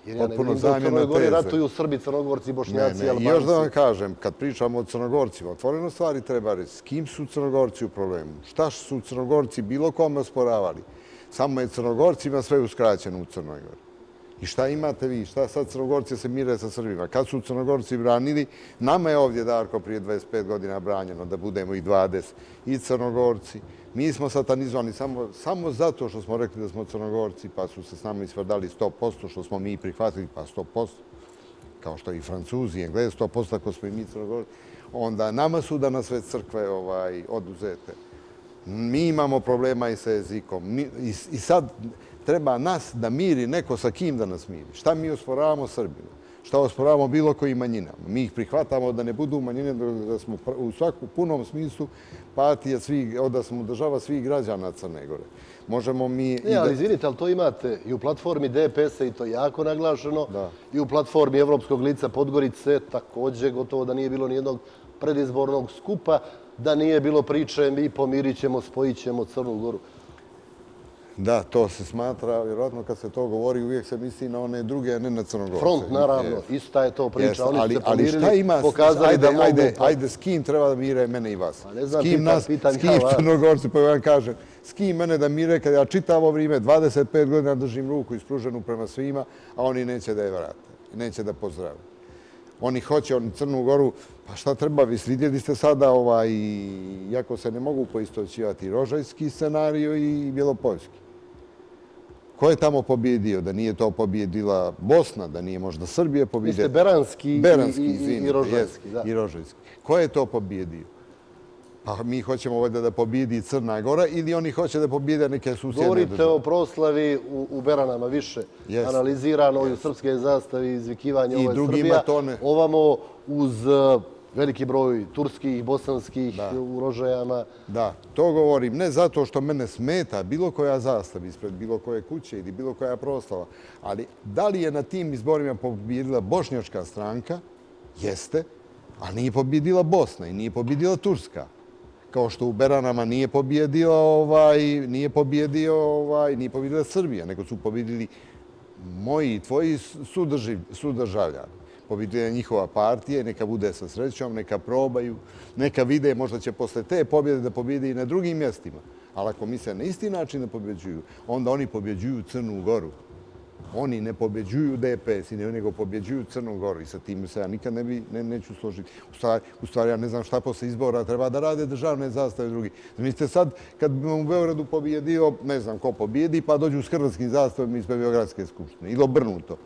Jer ja ne vidim da u Crnoj Gori ratuju Srbi, Crnogorci, Bošnjaci, Albanci. Još da vam kažem, kad pričamo o Crnogorcima, otvoreno stvari treba reći, s kim su Crnogorci u problemu? Šta su Crnogorci bilo kome osporavali? Samo je Crnogorcima sve uskraćeno u Crnoj Gori. I šta imate vi? Šta sad Crnogorci se mire sa Srbima? Kad su Crnogorci branili, nama je ovdje, Darko, prije 25 godina branjeno da budemo i 20 i Crnogorci. Mi smo satanizovani samo, samo zato što smo rekli da smo Crnogorci, pa su se s nama isvrdali 100%, što smo mi prihvatili, pa 100%, kao što i Francuzi, i Englezi, 100% ako smo i mi Crnogorci. Onda nama su da nas sve crkve ovaj, oduzete. Mi imamo problema i sa jezikom. I, I sad treba nas da miri neko sa kim da nas miri. Šta mi osporavamo Srbima? Šta osporavamo bilo kojim manjinama? Mi ih prihvatamo da ne budu manjine, da smo u svakom punom smislu partija svih, da smo država svih građana Crne Gore. Možemo mi... Ne, ali izvinite, ali to imate i u platformi DPS-a i to jako naglašeno. I u platformi Evropskog lica Podgorice također gotovo da nije bilo nijednog predizbornog skupa, da nije bilo priče mi pomirit ćemo, spojit ćemo Crnu Goru. Da, to se smatra, vjerojatno kad se to govori, uvijek se misli na one druge, a ne na Crnogorce. Front, naravno, ista je to priča. Oni ali, se pomirili, pokazali ajde, da mogu... Ajde, ajde, s kim treba da mire mene i vas? Pa ne znam, s kim, nas, s kim Crnogorci, pa vam kažem, s kim mene da mire kad ja čitavo vrijeme, 25 godina držim ruku ispruženu prema svima, a oni neće da je vrate, neće da pozdrave. Oni hoće, oni Crnu Goru, pa šta treba, vi vidjeli ste sada, ovaj, jako se ne mogu poistoćivati rožajski scenariju i bjelopoljski. Ko je tamo pobjedio? Da nije to pobjedila Bosna, da nije možda Srbije pobjedila? Miste Beranski, Beranski i, i, i Rožajski. Da. I Rožajski. Ko je to pobjedio? Pa mi hoćemo ovdje da pobjedi Crna Gora ili oni hoće da pobjede neke susjedne Govorite države? o proslavi u, u Beranama više yes. analizirano yes. u srpske zastavi, izvikivanje ovo je Srbija. Tone... Ovamo uz veliki broj turskih, bosanskih u Rožajama. Da, to govorim ne zato što mene smeta bilo koja zastav ispred bilo koje kuće ili bilo koja proslava, ali da li je na tim izborima pobjedila bošnjačka stranka? Jeste, a nije pobjedila Bosna i nije pobjedila Turska. Kao što u Beranama nije pobjedio ovaj, nije pobjedio ovaj, nije pobjedila Srbija, nego su pobjedili moji i tvoji sudržavljani pobjedila njihova partija, neka bude sa srećom, neka probaju, neka vide, možda će posle te pobjede da pobjede i na drugim mjestima. Ali ako misle na isti način da pobjeđuju, onda oni pobjeđuju Crnu Goru. Oni ne pobjeđuju DPS, nego pobjeđuju Crnu Goru i sa tim se ja nikad ne bi, ne, neću složiti. U stvari, u stvari, ja ne znam šta posle izbora treba da rade državne zastave drugi. Mislite sad, kad bi u Beogradu pobjedio, ne znam ko pobjedi, pa dođu s hrvatskim zastavima iz Beogradske skupštine. Ili obrnuto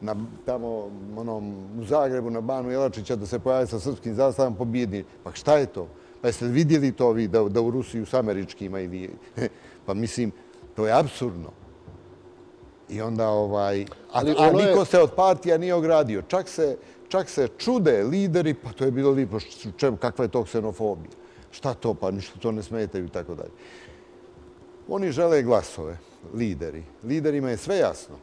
na, tamo onom, u Zagrebu na Banu Jelačića da se pojavi sa srpskim zastavom pobjedni. Pa šta je to? Pa jeste vidjeli to vi da, da u Rusiju s američkima ili... pa mislim, to je absurdno. I onda ovaj... A, Ali a ono je- niko se od partija nije ogradio. Čak se, čak se čude lideri, pa to je bilo lipo, čem, kakva je to ksenofobija. Šta to, pa ništa to ne smetaju i tako dalje. Oni žele glasove, lideri. Liderima je sve jasno,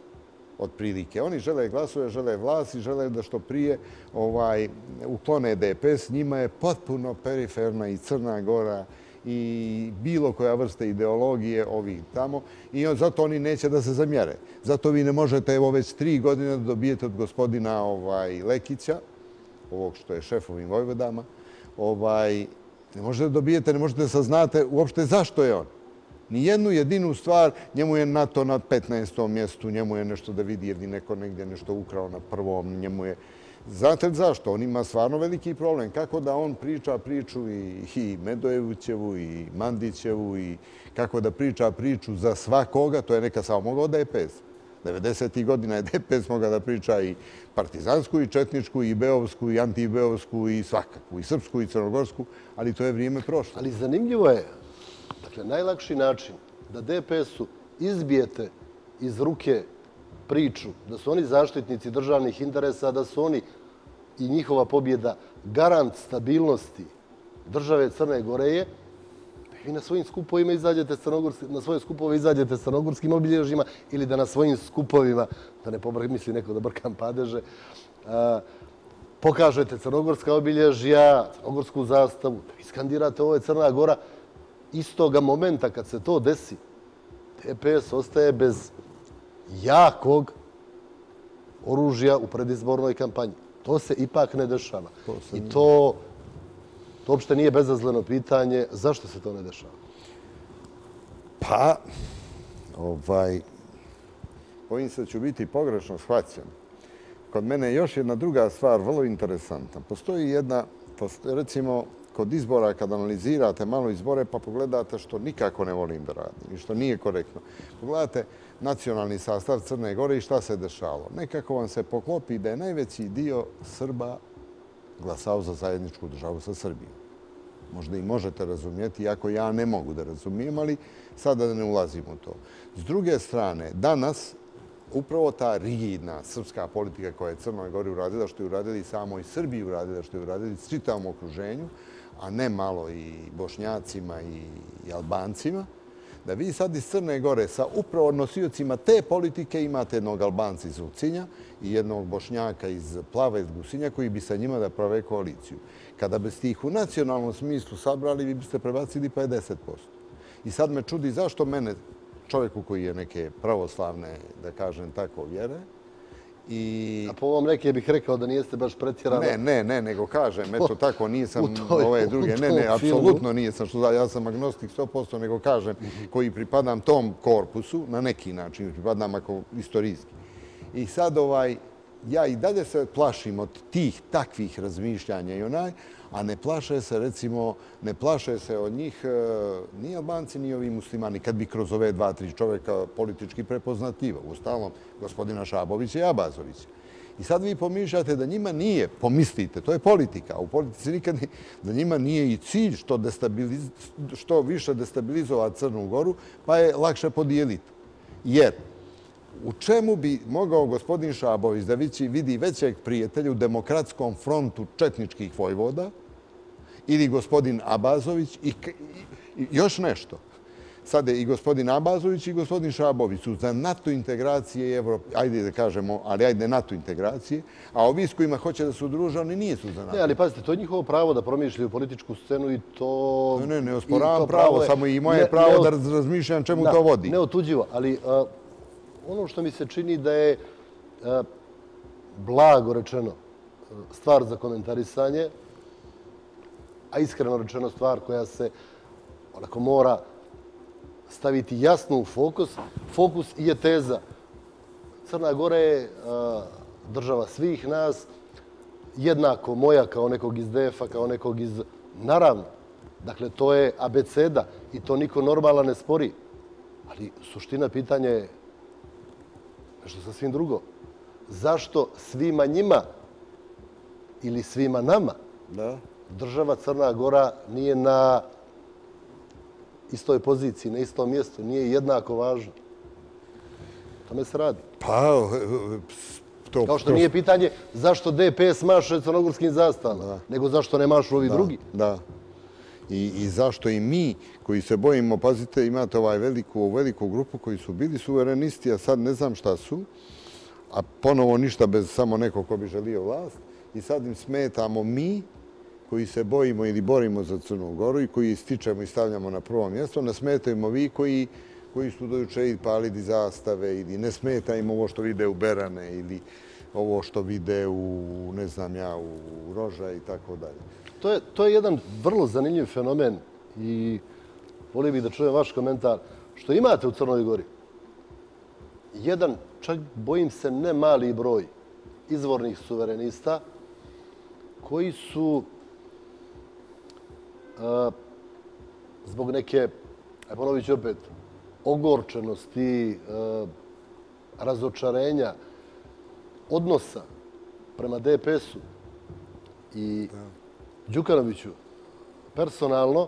otprilike. Oni žele glasove, žele vlast i žele da što prije ovaj, uklone DPS. Njima je potpuno periferna i Crna Gora i bilo koja vrsta ideologije ovih tamo i zato oni neće da se zamjere. Zato vi ne možete, evo već tri godine da dobijete od gospodina ovaj, Lekića, ovog što je šef ovim Vojvodama, ovaj, ne možete da dobijete, ne možete da saznate uopšte zašto je on. Ni jednu jedinu stvar, njemu je NATO na 15. mjestu, njemu je nešto da vidi jer je neko negdje nešto ukrao na prvom, njemu je... Znate li zašto? On ima stvarno veliki problem. Kako da on priča priču i, i Medojevićevu i Mandićevu i kako da priča priču za svakoga, to je neka samo mogao DPS. 90. godina je DPS mogao da priča i partizansku, i četničku, i beovsku, i antibeovsku, i svakakvu, i srpsku, i crnogorsku, ali to je vrijeme prošlo. Ali zanimljivo je, dakle, najlakši način da DPS-u izbijete iz ruke priču da su oni zaštitnici državnih interesa, da su oni i njihova pobjeda garant stabilnosti države Crne Goreje, vi na svojim skupovima izađete crnogorskim, na svoje skupove izađete sa crnogorskim obilježjima ili da na svojim skupovima, da ne pobrk, misli neko da brkam padeže, a, pokažete crnogorska obilježja, crnogorsku zastavu, da vi skandirate ovo je Crna Gora, istoga momenta kad se to desi, DPS ostaje bez jakog oružja u predizbornoj kampanji. To se ipak ne dešava. I to, to uopšte nije bezazleno pitanje zašto se to ne dešava. Pa, ovaj, bojim se da ću biti pogrešno shvaćen. Kod mene je još jedna druga stvar vrlo interesantna. Postoji jedna, recimo, kod izbora, kad analizirate malo izbore, pa pogledate što nikako ne volim da radim i što nije korektno. Pogledate nacionalni sastav Crne Gore i šta se dešalo. Nekako vam se poklopi da je najveći dio Srba glasao za zajedničku državu sa Srbijom možda i možete razumijeti, iako ja ne mogu da razumijem, ali sada da ne ulazim u to. S druge strane, danas upravo ta rigidna srpska politika koja je Crnoj Gori uradila, što je uradili samo i Srbiji uradila, što je uradili čitavom okruženju, a ne malo i Bošnjacima i, i Albancima, da vi sad iz Crne Gore sa upravo nosiocima te politike imate jednog Albanca iz Ulcinja i jednog Bošnjaka iz Plava iz Gusinja koji bi sa njima da prave koaliciju. Kada biste ih u nacionalnom smislu sabrali, vi biste prebacili pa 50%. I sad me čudi zašto mene, čovjeku koji je neke pravoslavne, da kažem tako, vjere, i A po ovom neke bih rekao da nijeste baš pretjerano. ne, ne, ne, nego kažem, eto tako, nisam toj- ove druge. Ne, ne, apsolutno nisam, što da, ja sam agnostik 100%, nego kažem, koji pripadam tom korpusu, na neki način, pripadam ako istorijski. I sad ovaj, ja i dalje se plašim od tih takvih razmišljanja i onaj, a ne plaše se, recimo, ne plaše se od njih e, ni Albanci, ni ovi muslimani, kad bi kroz ove dva, tri čoveka politički prepoznativa. Ustalom, gospodina Šabovića i Abazovića. I sad vi pomišljate da njima nije, pomislite, to je politika, a u politici nikad nije, da njima nije i cilj što, destabiliz, što više destabilizovati Crnu Goru, pa je lakše podijeliti. Jer u čemu bi mogao gospodin Šabović da vidi većeg prijatelja u demokratskom frontu četničkih vojvoda ili gospodin Abazović i, još nešto. Sada i gospodin Abazović i gospodin Šabović su za NATO integracije i Evrope, ajde da kažemo, ali ajde NATO integracije, a ovi s kojima hoće da se udruže, oni nisu za NATO. Ne, ali pazite, to je njihovo pravo da promišljaju političku scenu i to... Ne, ne, ne osporavam pravo, je samo i moje ne- pravo ne- da raz- razmišljam čemu Da, to vodi. Neotuđivo, ali a, ono što mi se čini da je e, blago rečeno e, stvar za komentarisanje, a iskreno rečeno stvar koja se onako mora staviti jasno u fokus. Fokus je teza. Crna Gora je a, država svih nas, jednako moja kao nekog iz DF-a, kao nekog iz... Naravno, dakle, to je abeceda i to niko normalan ne spori. Ali suština pitanja je nešto sasvim drugo. Zašto svima njima ili svima nama Da. država Crna Gora nije na istoj poziciji, na istom mjestu, nije jednako važna. Tome se radi. Pa, to... Kao što nije pitanje zašto DPS maše crnogorskim zastavama, nego zašto ne mašu ovi drugi. Da, I, I zašto i mi koji se bojimo, pazite, imate ovaj veliku, veliku grupu koji su bili suverenisti, a sad ne znam šta su, a ponovo ništa bez samo nekog ko bi želio vlast, i sad im smetamo mi koji se bojimo ili borimo za Crnu Goru i koji ističemo i stavljamo na prvo mjesto, ne smetajmo vi koji, koji su dojuče i palili zastave ili ne smetajmo ovo što vide u Berane ili ovo što vide u, ne znam ja, u Roža i tako dalje. To je, to je jedan vrlo zanimljiv fenomen i volio bih da čujem vaš komentar. Što imate u Crnoj Gori? Jedan, čak bojim se, ne mali broj izvornih suverenista koji su zbog neke, a ponovit ću opet, ogorčenosti, razočarenja, odnosa prema DPS-u i Đukanoviću personalno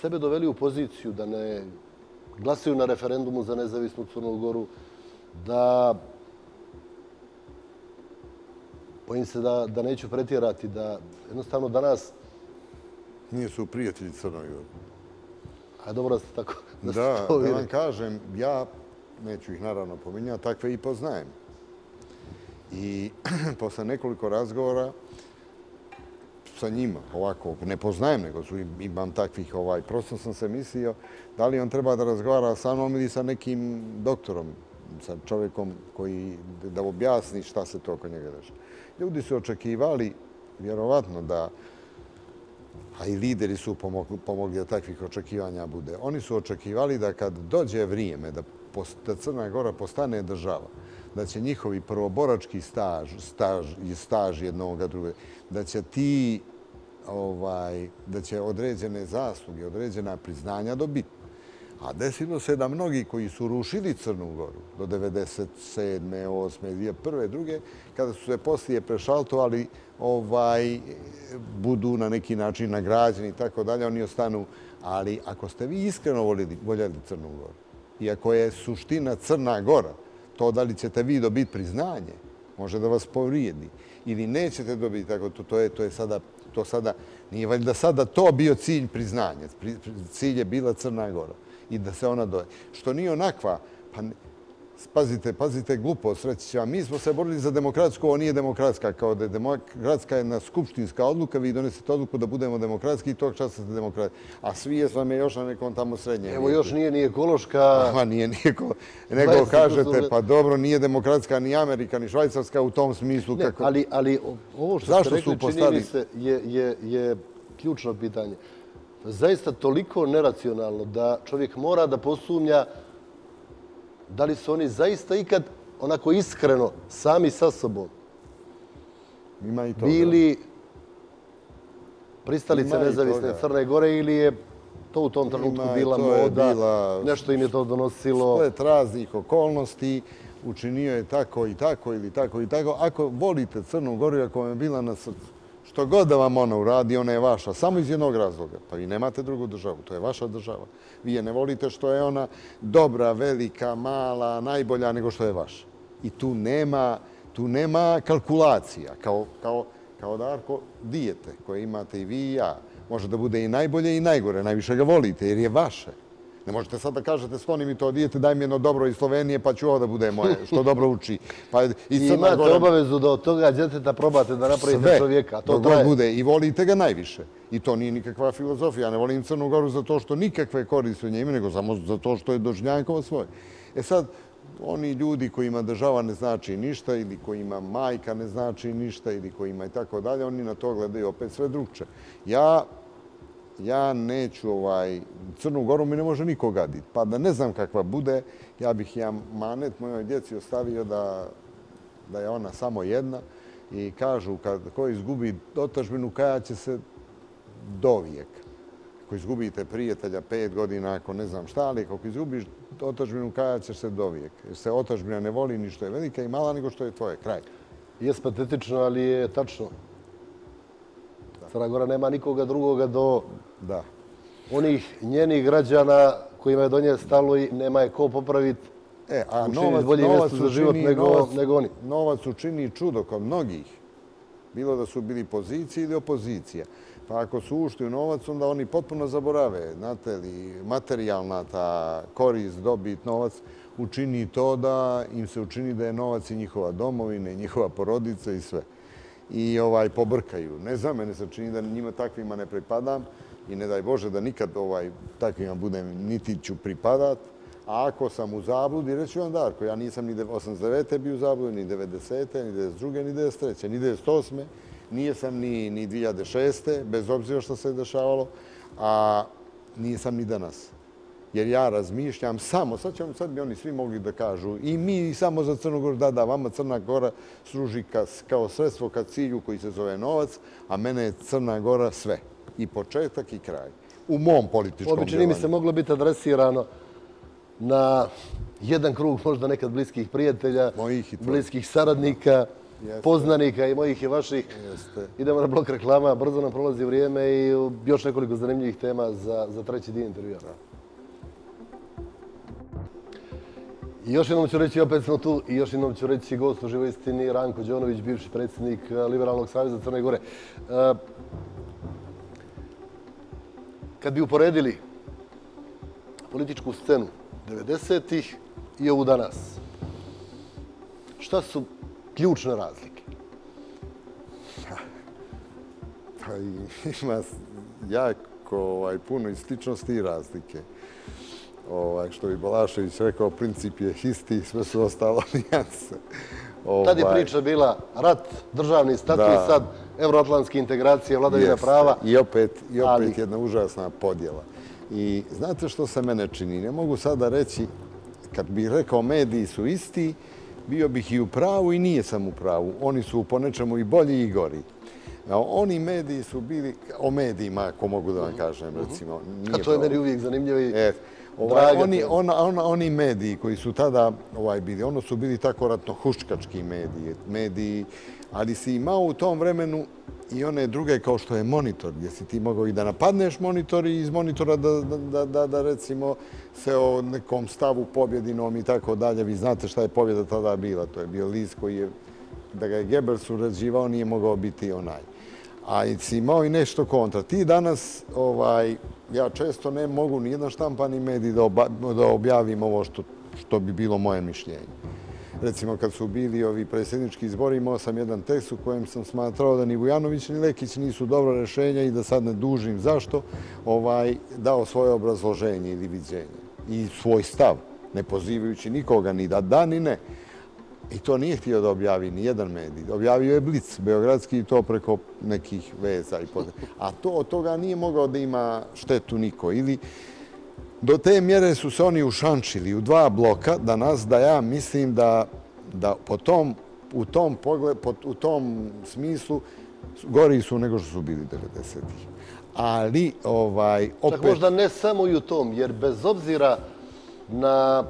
sebe doveli u poziciju da ne glasaju na referendumu za nezavisnu Crnu Goru, da bojim se da, da neću pretjerati, da jednostavno danas nije su prijatelji Crnoj Gori. A dobro ste tako da, da, da vam kažem, ja neću ih naravno pominjati, takve i poznajem. I posle nekoliko razgovora sa njima, ovako, ne poznajem, nego su, imam takvih, ovaj, prosto sam se mislio da li on treba da razgovara sa mnom ili sa nekim doktorom, sa čovjekom koji da objasni šta se to oko njega dešava. Ljudi su očekivali, vjerovatno, da a i lideri su pomogli da takvih očekivanja bude. Oni su očekivali da kad dođe vrijeme da Crna Gora postane država, da će njihovi prvoborački staž, staž i staž jednog druge, da će ti, ovaj, da će određene zasluge, određena priznanja dobiti. A desilo se da mnogi koji su rušili Crnu Goru do 97. 8. 1. druge, kada su se poslije prešaltovali, ovaj, budu na neki način nagrađeni i tako dalje, oni ostanu. Ali ako ste vi iskreno voljeli, voljeli Crnu Goru, iako je suština Crna Gora, to da li ćete vi dobiti priznanje, može da vas povrijedi, ili nećete dobiti, tako to, to je, to je sada, to sada, nije valjda sada to bio cilj priznanja. Cilj je bila Crna Gora i da se ona doje. Što nije onakva, pa Pazite, pazite, glupo, sreći će vam. Mi smo se borili za demokratsku, ovo nije demokratska. Kao da je demokratska jedna skupštinska odluka, vi donesete odluku da budemo demokratski i tog časa ste demokrati. A svi je s vama još na nekom tamo srednjem. Evo, još nije ni ekološka... Aha, nije ni ekološka. Nego kažete, pa dobro, nije demokratska ni Amerika, ni Švajcarska u tom smislu. Ne, kako... ali, ali ovo što Zašto ste rekli, postali... čini mi se, je, je, je ključno pitanje. Zaista toliko neracionalno da čovjek mora da posumnja da li su oni zaista ikad onako iskreno sami sa sobom Ima i to, bili pristalice nezavisne Crne Gore ili je to u tom trenutku bila moda, nešto im je to donosilo. Splet raznih okolnosti, učinio je tako i tako ili tako i tako. Ako volite Crnu Goru, ako vam je bila na srcu, što god da vam ona uradi, ona je vaša, samo iz jednog razloga. Pa vi nemate drugu državu, to je vaša država. Vi je ne volite što je ona dobra, velika, mala, najbolja nego što je vaša. I tu nema, tu nema kalkulacija, kao, kao, kao Darko dijete koje imate i vi i ja. Može da bude i najbolje i najgore, najviše ga volite jer je vaše. Ne možete sad da kažete skloni mi to dijete, daj mi jedno dobro iz Slovenije pa ću ovo da bude moje, što dobro uči. Pa, i, I imate gore... obavezu da od toga djeteta probate da napravite Sve, čovjeka. To traje. bude i volite ga najviše. I to nije nikakva filozofija. Ne volim Crnu Goru zato što nikakve koriste u njima, nego samo zato što je dožnjankova svoje. E sad, oni ljudi kojima država ne znači ništa ili kojima majka ne znači ništa ili kojima i tako dalje, oni na to gledaju opet sve drugče. Ja ja neću ovaj, Crnu Goru mi ne može niko gaditi. Pa da ne znam kakva bude, ja bih ja manet mojoj djeci ostavio da, da je ona samo jedna i kažu kad ko izgubi otažbinu kaja će se do vijeka. Ako izgubite prijatelja pet godina, ako ne znam šta, ali ako izgubiš otažbinu kaja će se do vijeka. Jer se otažbina ne voli ni što je velika i mala, nego što je tvoje. Kraj. Jes patetično, ali je tačno. Crna Gora nema nikoga drugoga do Da. onih njenih građana kojima je do nje stalo i nema je ko popraviti E, a novac, bolje novac mjesto za život učini- nego, novac, nego oni. Novac učini čudo kod mnogih. Bilo da su bili pozicija ili opozicija. Pa ako su ušli u novac, onda oni potpuno zaborave. Znate li, materijalna ta korist, dobit, novac, učini to da im se učini da je novac i njihova domovina i njihova porodica i sve. I ovaj pobrkaju. Ne znam, mene se čini da njima takvima ne pripadam i ne daj Bože da nikad ovaj, takvima budem, niti ću pripadat. A ako sam u zabludi, reći vam Darko, ja nisam ni 89. bio u zabludi, ni 90. ni 92. ni 93. ni 98. Nije sam ni, ni 2006. bez obzira što se je dešavalo, a nisam ni danas. Jer ja razmišljam samo, sad, ćemo, sad bi oni svi mogli da kažu, i mi samo za Crnogoru, da, da, vama Crna Gora služi ka, kao sredstvo ka cilju koji se zove novac, a mene je Crna Gora sve. I početak i kraj. U mom političkom bi čini mi se moglo biti adresirano na jedan krug možda nekad bliskih prijatelja, bliskih saradnika, Jeste. poznanika i mojih i vaših. Jeste. Idemo na blok reklama, brzo nam prolazi vrijeme i još nekoliko zanimljivih tema za, za treći dio intervjua. I još jednom ću reći, opet smo tu, i još jednom ću reći gost u živoj istini, Ranko Đonović, bivši predsjednik Liberalnog savjeza Crne Gore. Kad bi uporedili političku scenu 90-ih i ovu danas, šta su ključne razlike? Pa ima jako ovaj, puno i sličnosti i razlike. Ovaj, što bi Balašević rekao, princip je isti, sve su ostalo nijanse. Tad je Ovaj, priča bila rat, državni status, sad evroatlantske integracije, vladavina jeste. prava. I opet, i opet ali- jedna užasna podjela. I znate što se mene čini? Ne mogu sada reći, kad bih rekao mediji su isti, bio bih i u pravu i nije sam u pravu. Oni su po nečemu i bolji i gori. Oni mediji su bili, o medijima, ako mogu da vam kažem, recimo. A to je meni uvijek zanimljivo i ovaj, oni, mediji koji su tada ovaj, bili, ono su bili tako ratno-huškački mediji, mediji, ali si imao u tom vremenu i one druge kao što je monitor, gdje si ti mogao i da napadneš monitor i iz monitora da, da, da, da, da recimo se o nekom stavu pobjedinom i tako dalje. Vi znate šta je pobjeda tada bila, to je bio list koji je, da ga je Goebbels uređivao, nije mogao biti onaj a si imao i nešto kontra. Ti danas, ovaj, ja često ne mogu ni jedan štampani medij da, oba, da objavim ovo što, što bi bilo moje mišljenje. Recimo, kad su bili ovi predsjednički izbori, imao sam jedan tekst u kojem sam smatrao da ni Vujanović ni Lekić nisu dobro rešenja i da sad ne dužim zašto, ovaj, dao svoje obrazloženje ili viđenje i svoj stav, ne pozivajući nikoga ni da da ni ne. I to nije htio da objavi ni jedan medij. Objavio je Blic, beogradski, i to preko nekih veza. I. A to od toga nije mogao da ima štetu niko. Ili do te mjere su se oni ušančili u dva bloka danas da ja mislim da, da po tom, u, tom pogled, po, u tom smislu gori su nego što su bili 90-ih. Ali, ovaj, opet... Čak možda ne samo i u tom, jer bez obzira na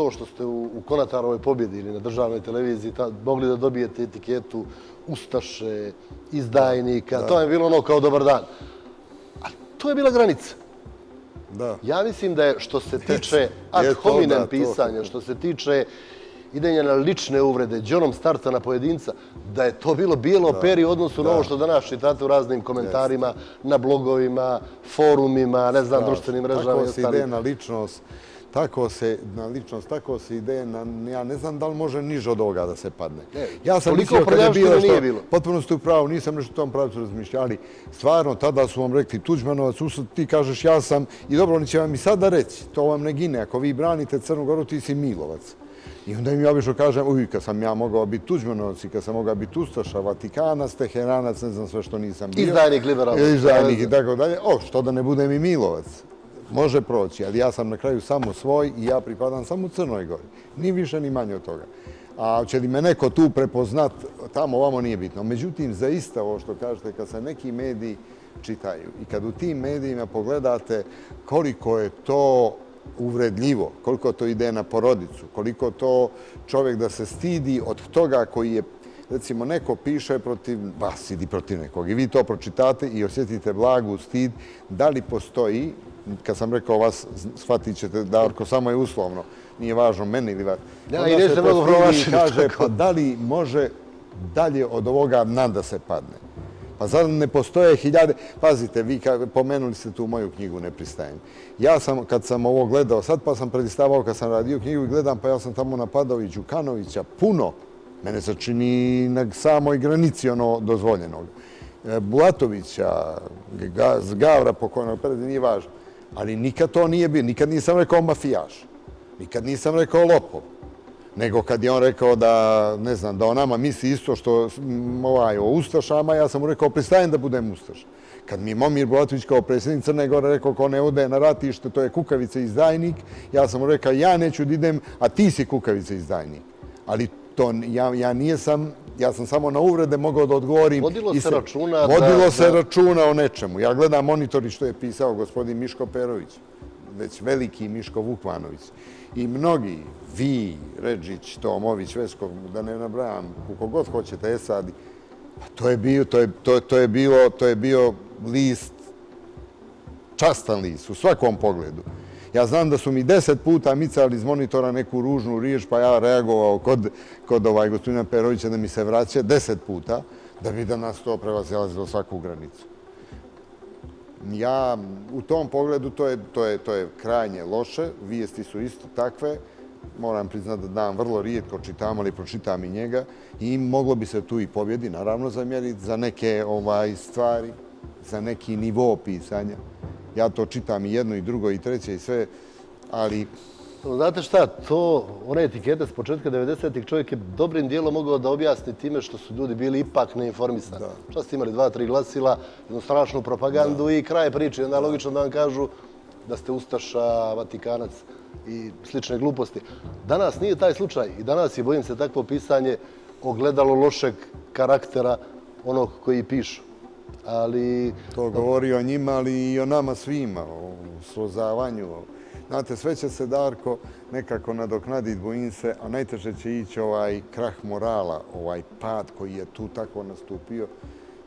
to što ste u, u Konatarovoj pobjedi ili na državnoj televiziji ta, mogli da dobijete etiketu Ustaše, izdajnika, to je bilo ono kao dobar dan. A to je bila granica. Da. Ja mislim da je što se tiče ad hominem da, pisanja, što se tiče idenja na lične uvrede, džonom starta na pojedinca, da je to bilo bijelo peri u odnosu na ovo što danas čitate u raznim komentarima, na blogovima, forumima, ne znam, društvenim mrežama i Tako se ide na ličnost, tako se na ličnost, tako se ide na, ja ne znam da li može niže od ovoga da se padne. Ne, ja sam mislio kad je bilo što, bilo. potpuno ste u pravu, nisam nešto u tom pravcu razmišljali. Stvarno, tada su vam rekli Tuđmanovac, usad, ti kažeš ja sam, i dobro, oni će vam i sada reći, to vam ne gine, ako vi branite Crnu Goru, ti si Milovac. I onda im ja obično kažem, uj, kad sam ja mogao biti Tuđmanovac i kad sam mogao biti Ustaša, Vatikanac, Teheranac, ne znam sve što nisam bio. Izdajnik liberalnog Izdajnik i tako dalje. O, što da ne budem i Milovac. Može proći, ali ja sam na kraju samo svoj i ja pripadam samo Crnoj Gori. Ni više, ni manje od toga. A će li me neko tu prepoznat, tamo ovamo nije bitno. Međutim, zaista ovo što kažete, kad se neki mediji čitaju i kad u tim medijima pogledate koliko je to uvredljivo, koliko to ide na porodicu, koliko to čovjek da se stidi od toga koji je recimo, neko piše protiv vas ili protiv nekog i vi to pročitate i osjetite blagu stid, da li postoji, kad sam rekao vas, shvatit ćete da samo je uslovno, nije važno meni ili vas. Ja, i nešto mnogo provašiti. Kaže, pa da li može dalje od ovoga nam da se padne? Pa zar ne postoje hiljade... Pazite, vi pomenuli ste tu moju knjigu Nepristajem. Ja sam, kad sam ovo gledao sad, pa sam predistavao kad sam radio knjigu i gledam, pa ja sam tamo napadao i Đukanovića puno. Mene se čini na samoj granici ono dozvoljenog. E, Bulatovića, Gavra pokojnog predi, nije važno. Ali nikad to nije bilo. Nikad nisam rekao mafijaš. Nikad nisam rekao lopov nego kad je on rekao da, ne znam, da o nama misli isto što ovaj, o Ustašama, ja sam mu rekao, pristajem da budem Ustaš. Kad mi Momir Bulatović kao predsjednik Crne Gore rekao ko ne ode na ratište, to je kukavica izdajnik, ja sam mu rekao, ja neću da idem, a ti si kukavica izdajnik. Ali to, ja, ja nije sam, ja sam samo na uvrede mogao da odgovorim. Vodilo se, računa Vodilo se računa o nečemu. Ja gledam monitori što je pisao gospodin Miško Perović, već veliki Miško Vukmanović i mnogi, vi, Ređić, Tomović, Vesko, da ne nabrajam, kako god hoćete, Esadi, pa to je bio, to je, to, to je bilo, to je bio list, častan list u svakom pogledu. Ja znam da su mi deset puta micali iz monitora neku ružnu riječ, pa ja reagovao kod, kod ovaj gospodina Perovića da mi se vraća deset puta, da bi da nas to prevazilazilo svaku granicu ja u tom pogledu to je, to je, to je krajnje loše. Vijesti su isto takve. Moram priznati da dan vrlo rijetko čitam, ali pročitam i njega. I moglo bi se tu i pobjedi, naravno, zamjeriti za neke ovaj stvari, za neki nivo pisanja. Ja to čitam i jedno, i drugo, i treće, i sve, ali Znate šta, to, one etikete s početka 90-ih čovjek je dobrim dijelom mogao da objasni time što su ljudi bili ipak neinformisani. Šta ste imali dva, tri glasila, jednu strašnu propagandu i kraj priče. Onda je logično da vam kažu da ste Ustaša, Vatikanac i slične gluposti. Danas nije taj slučaj i danas je, bojim se, takvo pisanje ogledalo lošeg karaktera onog koji pišu. Ali... To govori o njima, ali i o nama svima, o slozavanju, Znate, sve će se, Darko, nekako nadoknaditi, bojim se, a najteže će ići ovaj krah morala, ovaj pad koji je tu tako nastupio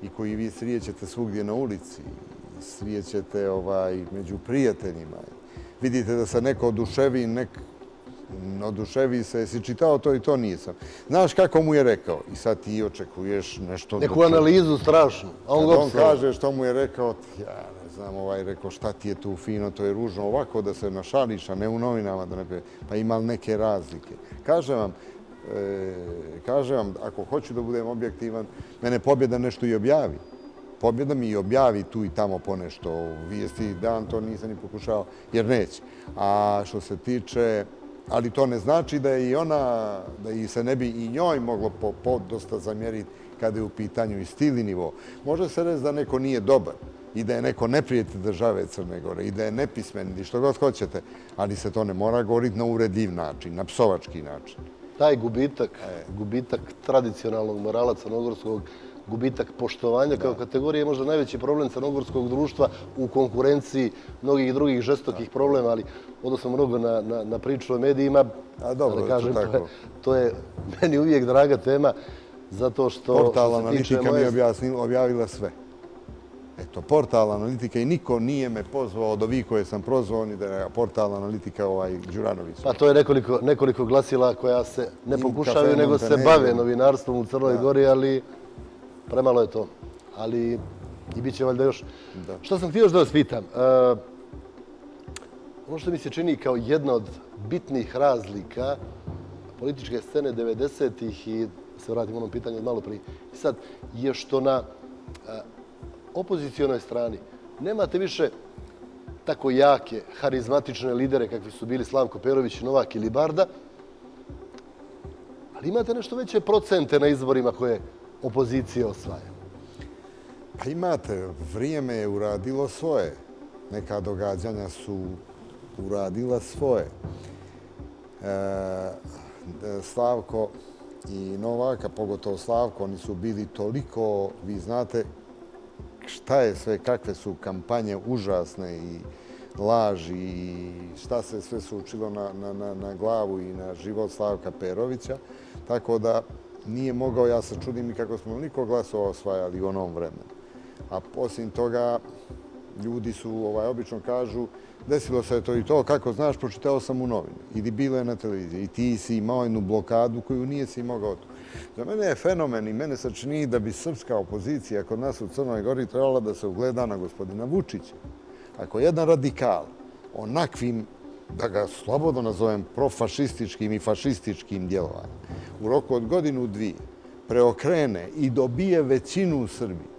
i koji vi srijećete svugdje na ulici, srijećete ovaj, među prijateljima. Vidite da se neko oduševi, nek oduševi se, jesi čitao to i to nisam. Znaš kako mu je rekao? I sad ti očekuješ nešto... Neku analizu strašnu. A on, on kaže što mu je rekao, ja znam, ovaj, rekao šta ti je tu fino, to je ružno ovako da se našališ, a ne u novinama da ne pe... Pa ima neke razlike. Kažem vam, e, kažem vam, ako hoću da budem objektivan, mene pobjeda nešto i objavi. Pobjeda mi i objavi tu i tamo po nešto u vijesti, dan to nisam ni pokušao, jer neće. A što se tiče, ali to ne znači da je i ona, da i se ne bi i njoj moglo po, po dosta zamjeriti kada je u pitanju i stili nivo. Može se reći da neko nije dobar, i da je neko neprijatelj države Crne Gore i da je nepismen i što god hoćete, ali se to ne mora govoriti na urediv način, na psovački način. Taj gubitak, e. gubitak tradicionalnog morala crnogorskog, gubitak poštovanja kao kategorije je možda najveći problem crnogorskog društva u konkurenciji mnogih drugih žestokih problema, ali odnosno mnogo na, na, na priču o medijima. A dobro, kažem, to, tako. To, je, to je meni uvijek draga tema, zato što... Portal analitika mi je objavila sve. Eto, portal analitika i niko nije me pozvao od ovih koje sam prozvao ni da je portal analitika ovaj Đuranović. Pa to je nekoliko, nekoliko glasila koja se ne pokušavaju, nego se bave novinarstvom u Crnoj Gori, ali premalo je to. Ali i bit će valjda još. Da. Što sam htio još da vas pitam? Uh, ono što mi se čini kao jedna od bitnih razlika političke scene 90-ih i se vratim onom pitanju malo prije. I sad, je što na uh, opozicijonoj strani nemate više tako jake, harizmatične lidere kakvi su bili Slavko Perović, Novak ili Barda, ali imate nešto veće procente na izborima koje opozicije osvaja. Pa imate, vrijeme je uradilo svoje. Neka događanja su uradila svoje. E, Slavko i Novaka, pogotovo Slavko, oni su bili toliko, vi znate, šta je sve, kakve su kampanje užasne i laži i šta se sve sučilo na, na, na, na glavu i na život Slavka Perovića. Tako da nije mogao, ja se čudim i kako smo niko glasova osvajali u onom vremenu. A osim toga ljudi su, ovaj, obično kažu, desilo se to i to, kako znaš, pročitao sam u novinu. Ili bilo je na televiziji. I ti si imao jednu blokadu koju nije si mogao tu. Za mene je fenomen i mene se čini da bi srpska opozicija kod nas u Crnoj Gori trebala da se ugleda na gospodina Vučića. Ako jedan radikal onakvim, da ga slobodno nazovem, profašističkim i fašističkim djelovanjem, u roku od godinu dvije preokrene i dobije većinu u Srbiji,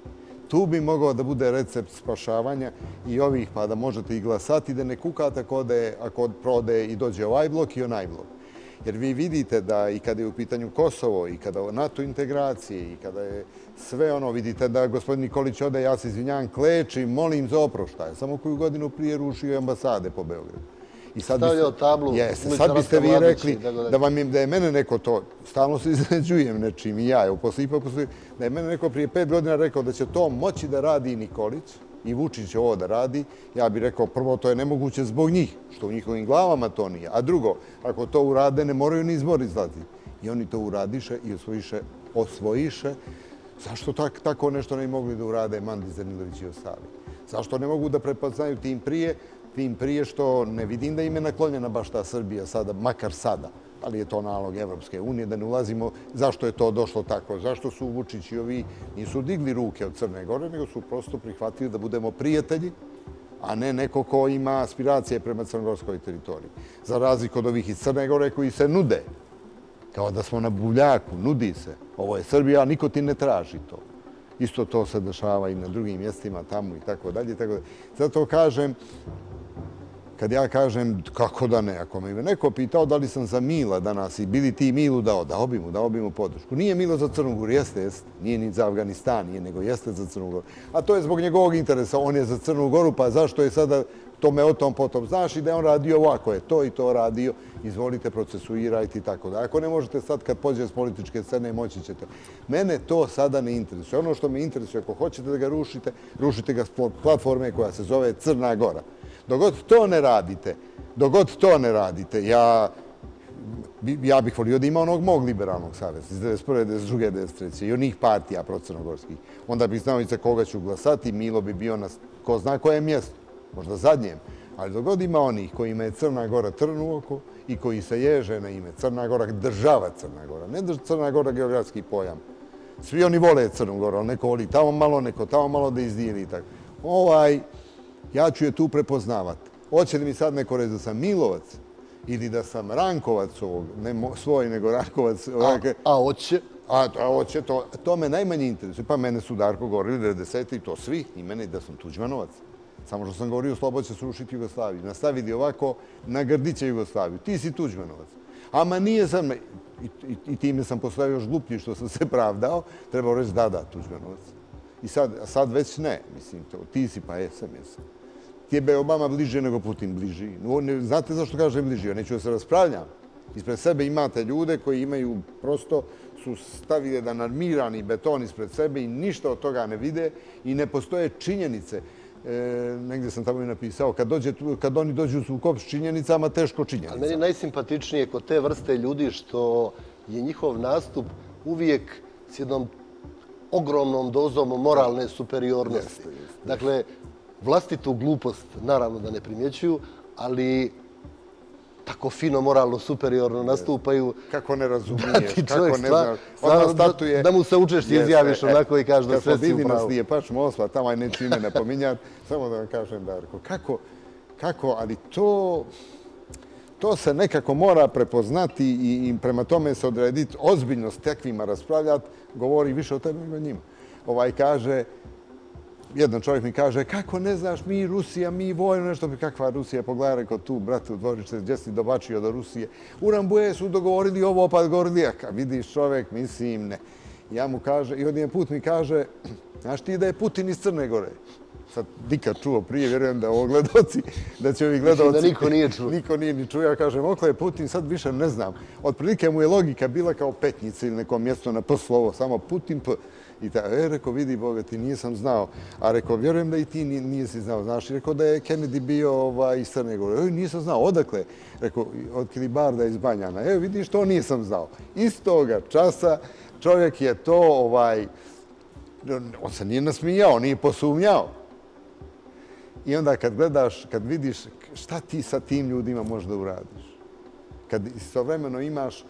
tu bi mogao da bude recept spašavanja i ovih, pa da možete i glasati, da ne kukate ako prode i dođe ovaj blok i onaj blok. Jer vi vidite da i kada je u pitanju Kosovo i kada je NATO integracije i kada je sve ono, vidite da gospodin Nikolić ode, ja se izvinjam, kleči, molim za oproštaj. Samo koju godinu prije rušio ambasade po Beogradu. I sad Stavljao tablu. Jeste, sad biste vi rekli da, vam je, da je mene neko to, stalno se izneđujem nečim i ja, evo, posle ipak posle, da je mene neko prije pet godina rekao da će to moći da radi i Nikolić, i Vučić će ovo da radi, ja bih rekao prvo to je nemoguće zbog njih, što u njihovim glavama to nije. A drugo, ako to urade, ne moraju ni izbor izlati. I oni to uradiše i osvojiše, osvojiše. Zašto tak, tako nešto ne mogli da urade Mandi Zanilović i ostali? Zašto ne mogu da prepoznaju tim prije, tim prije što ne vidim da im je naklonjena baš ta Srbija sada, makar sada pa ali je to nalog Evropske unije, da ne ulazimo zašto je to došlo tako, zašto su Vučić i ovi nisu digli ruke od Crne Gore, nego su prosto prihvatili da budemo prijatelji, a ne neko ko ima aspiracije prema crnogorskoj teritoriji. Za razliku od ovih iz Crne Gore koji se nude, kao da smo na buvljaku, nudi se. Ovo je Srbija, a niko ti ne traži to. Isto to se dešava i na drugim mjestima tamo i tako dalje. Zato kažem, kad ja kažem kako da ne, ako me neko pitao da li sam za Mila danas i bili ti Milu dao, dao bi mu, dao bi mu podršku. Nije Milo za Crnogoru, jeste, jeste. Nije ni za Afganistan, nije, nego jeste za Crnogoru. A to je zbog njegovog interesa, on je za Crnogoru, pa zašto je sada to me o tom potom. Znaš i da je on radio ovako, je to i to radio, izvolite, procesuirajte i tako da. Ako ne možete sad kad pođe s političke scene, moći ćete. Mene to sada ne interesuje. Ono što me interesuje, ako hoćete da ga rušite, rušite ga s platforme koja se zove Crna Gora. Dogod to ne radite, dogod to ne radite, ja ja bih volio da ima onog mog liberalnog savjeza iz 1991. 1992. 1993. i onih partija procrnogorskih. Onda bih znao i za koga ću glasati, Milo bi bio na ko zna koje mjesto, možda zadnjem. Ali dogod ima onih kojima je Crna Gora trn u oko i koji se ježe na ime Crna Gora, država Crna Gora, ne Crna Gora geografski pojam. Svi oni vole Crnu Goru, ali neko voli tamo malo, neko tamo malo da izdijeli i tako. Ovaj, ja ću je tu prepoznavati. Hoće li mi sad neko reći da sam Milovac ili da sam Rankovac ovog, ne svoj, nego Rankovac. A, a hoće? A, a hoće, to, to me najmanje interesuje. Pa mene su Darko govorili 90. i to svi, i mene da sam Tuđmanovac. Samo što sam govorio, slobod će srušiti Jugoslaviju. Nastaviti ovako, na grdiće Jugoslaviju. Ti si Tuđmanovac. Ama nije sam, i, i, i time sam postavio još gluplji što sam se pravdao, trebao reći da, da, Tuđmanovac. I sad, sad već ne, mislim, to, ti si pa jesam, jesam tebe Obama bliže nego Putin bliži. Znate zašto kaže bliži? Ja neću da se raspravljam. Ispred sebe imate ljude koji imaju prosto su stavili jedan armirani beton ispred sebe i ništa od toga ne vide i ne postoje činjenice. E, negdje sam tamo i napisao, kad, dođe, kad oni dođu u sukop s činjenicama, teško činjenica. Ali meni je najsimpatičnije kod te vrste ljudi što je njihov nastup uvijek s jednom ogromnom dozom moralne superiornosti. Dakle, vlastitu glupost naravno da ne primjećuju, ali tako fino, moralno, superiorno nastupaju. Kako ne razumiješ, kako ne znaš. Ona statuje... Da, mu se učeš i izjaviš e, onako i kažeš da sve si upravo. Kad smo pač Mosva, tamo aj neću ime napominjati, samo da vam kažem, Darko, kako, kako, ali to, to se nekako mora prepoznati i, i prema tome se odrediti ozbiljno s tekvima raspravljati, govori više o tebi nego njima. Ovaj kaže, jedan čovjek mi kaže, kako ne znaš, mi Rusija, mi vojno, nešto bi kakva Rusija, pogledaj, rekao tu, brate, u dvorište, gdje si dobačio do Rusije. U Rambuje su dogovorili ovo, pa govorili, a vidiš čovjek, mislim, ne. Ja mu kaže, i odnijem put mi kaže, znaš ti da je Putin iz Crne Gore? sad nikad čuo prije, vjerujem da ovo gledoci, da će ovi gledoci... Da niko nije čuo. Niko nije ni čuo. Ja kažem, okle je Putin, sad više ne znam. Otprilike mu je logika bila kao petnica ili neko mjesto na P slovo, samo Putin P. I ta, e, rekao, vidi Boga, ti nisam znao. A rekao, vjerujem da i ti nisi znao. Znaš, rekao da je Kennedy bio ovaj, iz Crne Gore. E, nisam znao, odakle? Rekao, od Kilibarda iz Banjana. E, vidiš, to nisam znao. Iz toga časa čovjek je to, ovaj, on se nije nasmijao, nije posumnjao. I onda kad gledaš, kad vidiš šta ti sa tim ljudima možeš da uradiš. Kad istovremeno imaš,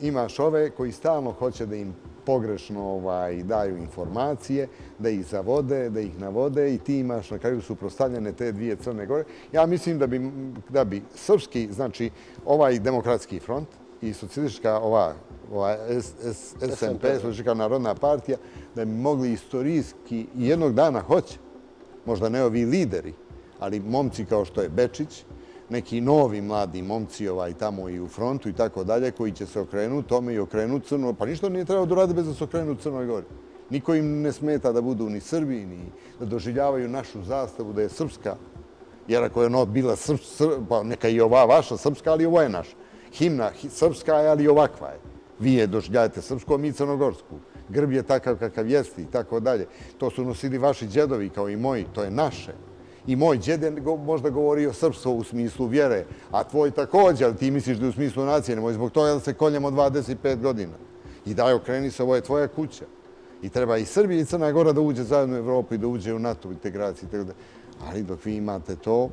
imaš ove koji stalno hoće da im pogrešno ovaj, daju informacije, da ih zavode, da ih navode i ti imaš na kraju suprostavljene te dvije Crne Gore. Ja mislim da bi, da bi srpski, znači ovaj demokratski front i socijalistička ova, ova SMP, socijalistička narodna partija, da bi mogli istorijski jednog dana hoće, možda ne ovi lideri, ali momci kao što je Bečić, neki novi mladi momci ovaj, tamo i u frontu i tako dalje, koji će se okrenuti tome i okrenuti crno. Pa ništa nije trebao da urade bez da se okrenu Crnoj Gori. Niko im ne smeta da budu ni Srbi, ni da doživljavaju našu zastavu, da je srpska. Jer ako je ono bila srpska, pa neka i ova vaša srpska, ali ova je naš. Himna srpska je, ali ovakva je. Vi je doživljavate srpsku, mi crnogorsku. Grb je takav kakav jeste i tako dalje. To su nosili vaši džedovi kao i moji, to je naše. I moj džed je možda govorio srpstvo u smislu vjere, a tvoj također, ali ti misliš da je u smislu nacije, nemoj zbog toga da se koljemo 25 godina. I daj, okreni se, ovo je tvoja kuća. I treba i Srbija i Crna Gora da uđe zajedno u Evropu i da uđe u NATO integraciju. Ali dok vi imate to,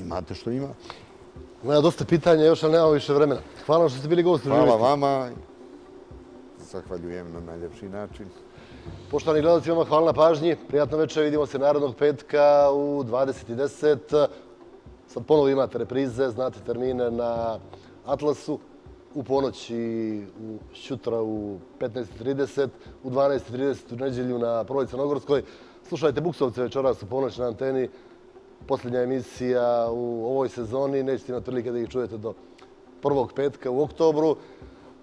imate što ima. Ima dosta pitanja još, ali nemamo više vremena. Hvala što ste bili gosti. Hvala vama. Zahvaljujem na najljepši način. Poštovani gledalci, vama hvala na pažnji. Prijatno večer, vidimo se narodnog petka u 20.10. Sad ponovo imate reprize, znate termine na Atlasu. U ponoć i u šutra u 15.30, u 12.30 u neđelju na Prvoj Crnogorskoj. Slušajte Buksovce večeras u ponoć na anteni. Posljednja emisija u ovoj sezoni. Nećete imati prilike da ih čujete do prvog petka u oktobru.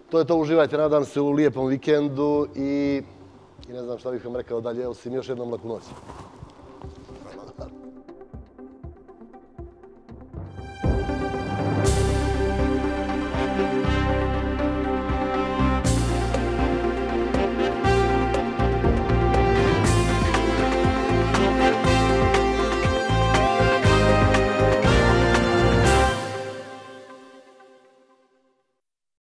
To je to, uživajte, nadam se, u lijepom vikendu i i ne znam šta bih vam rekao dalje, osim još jednom laku noć.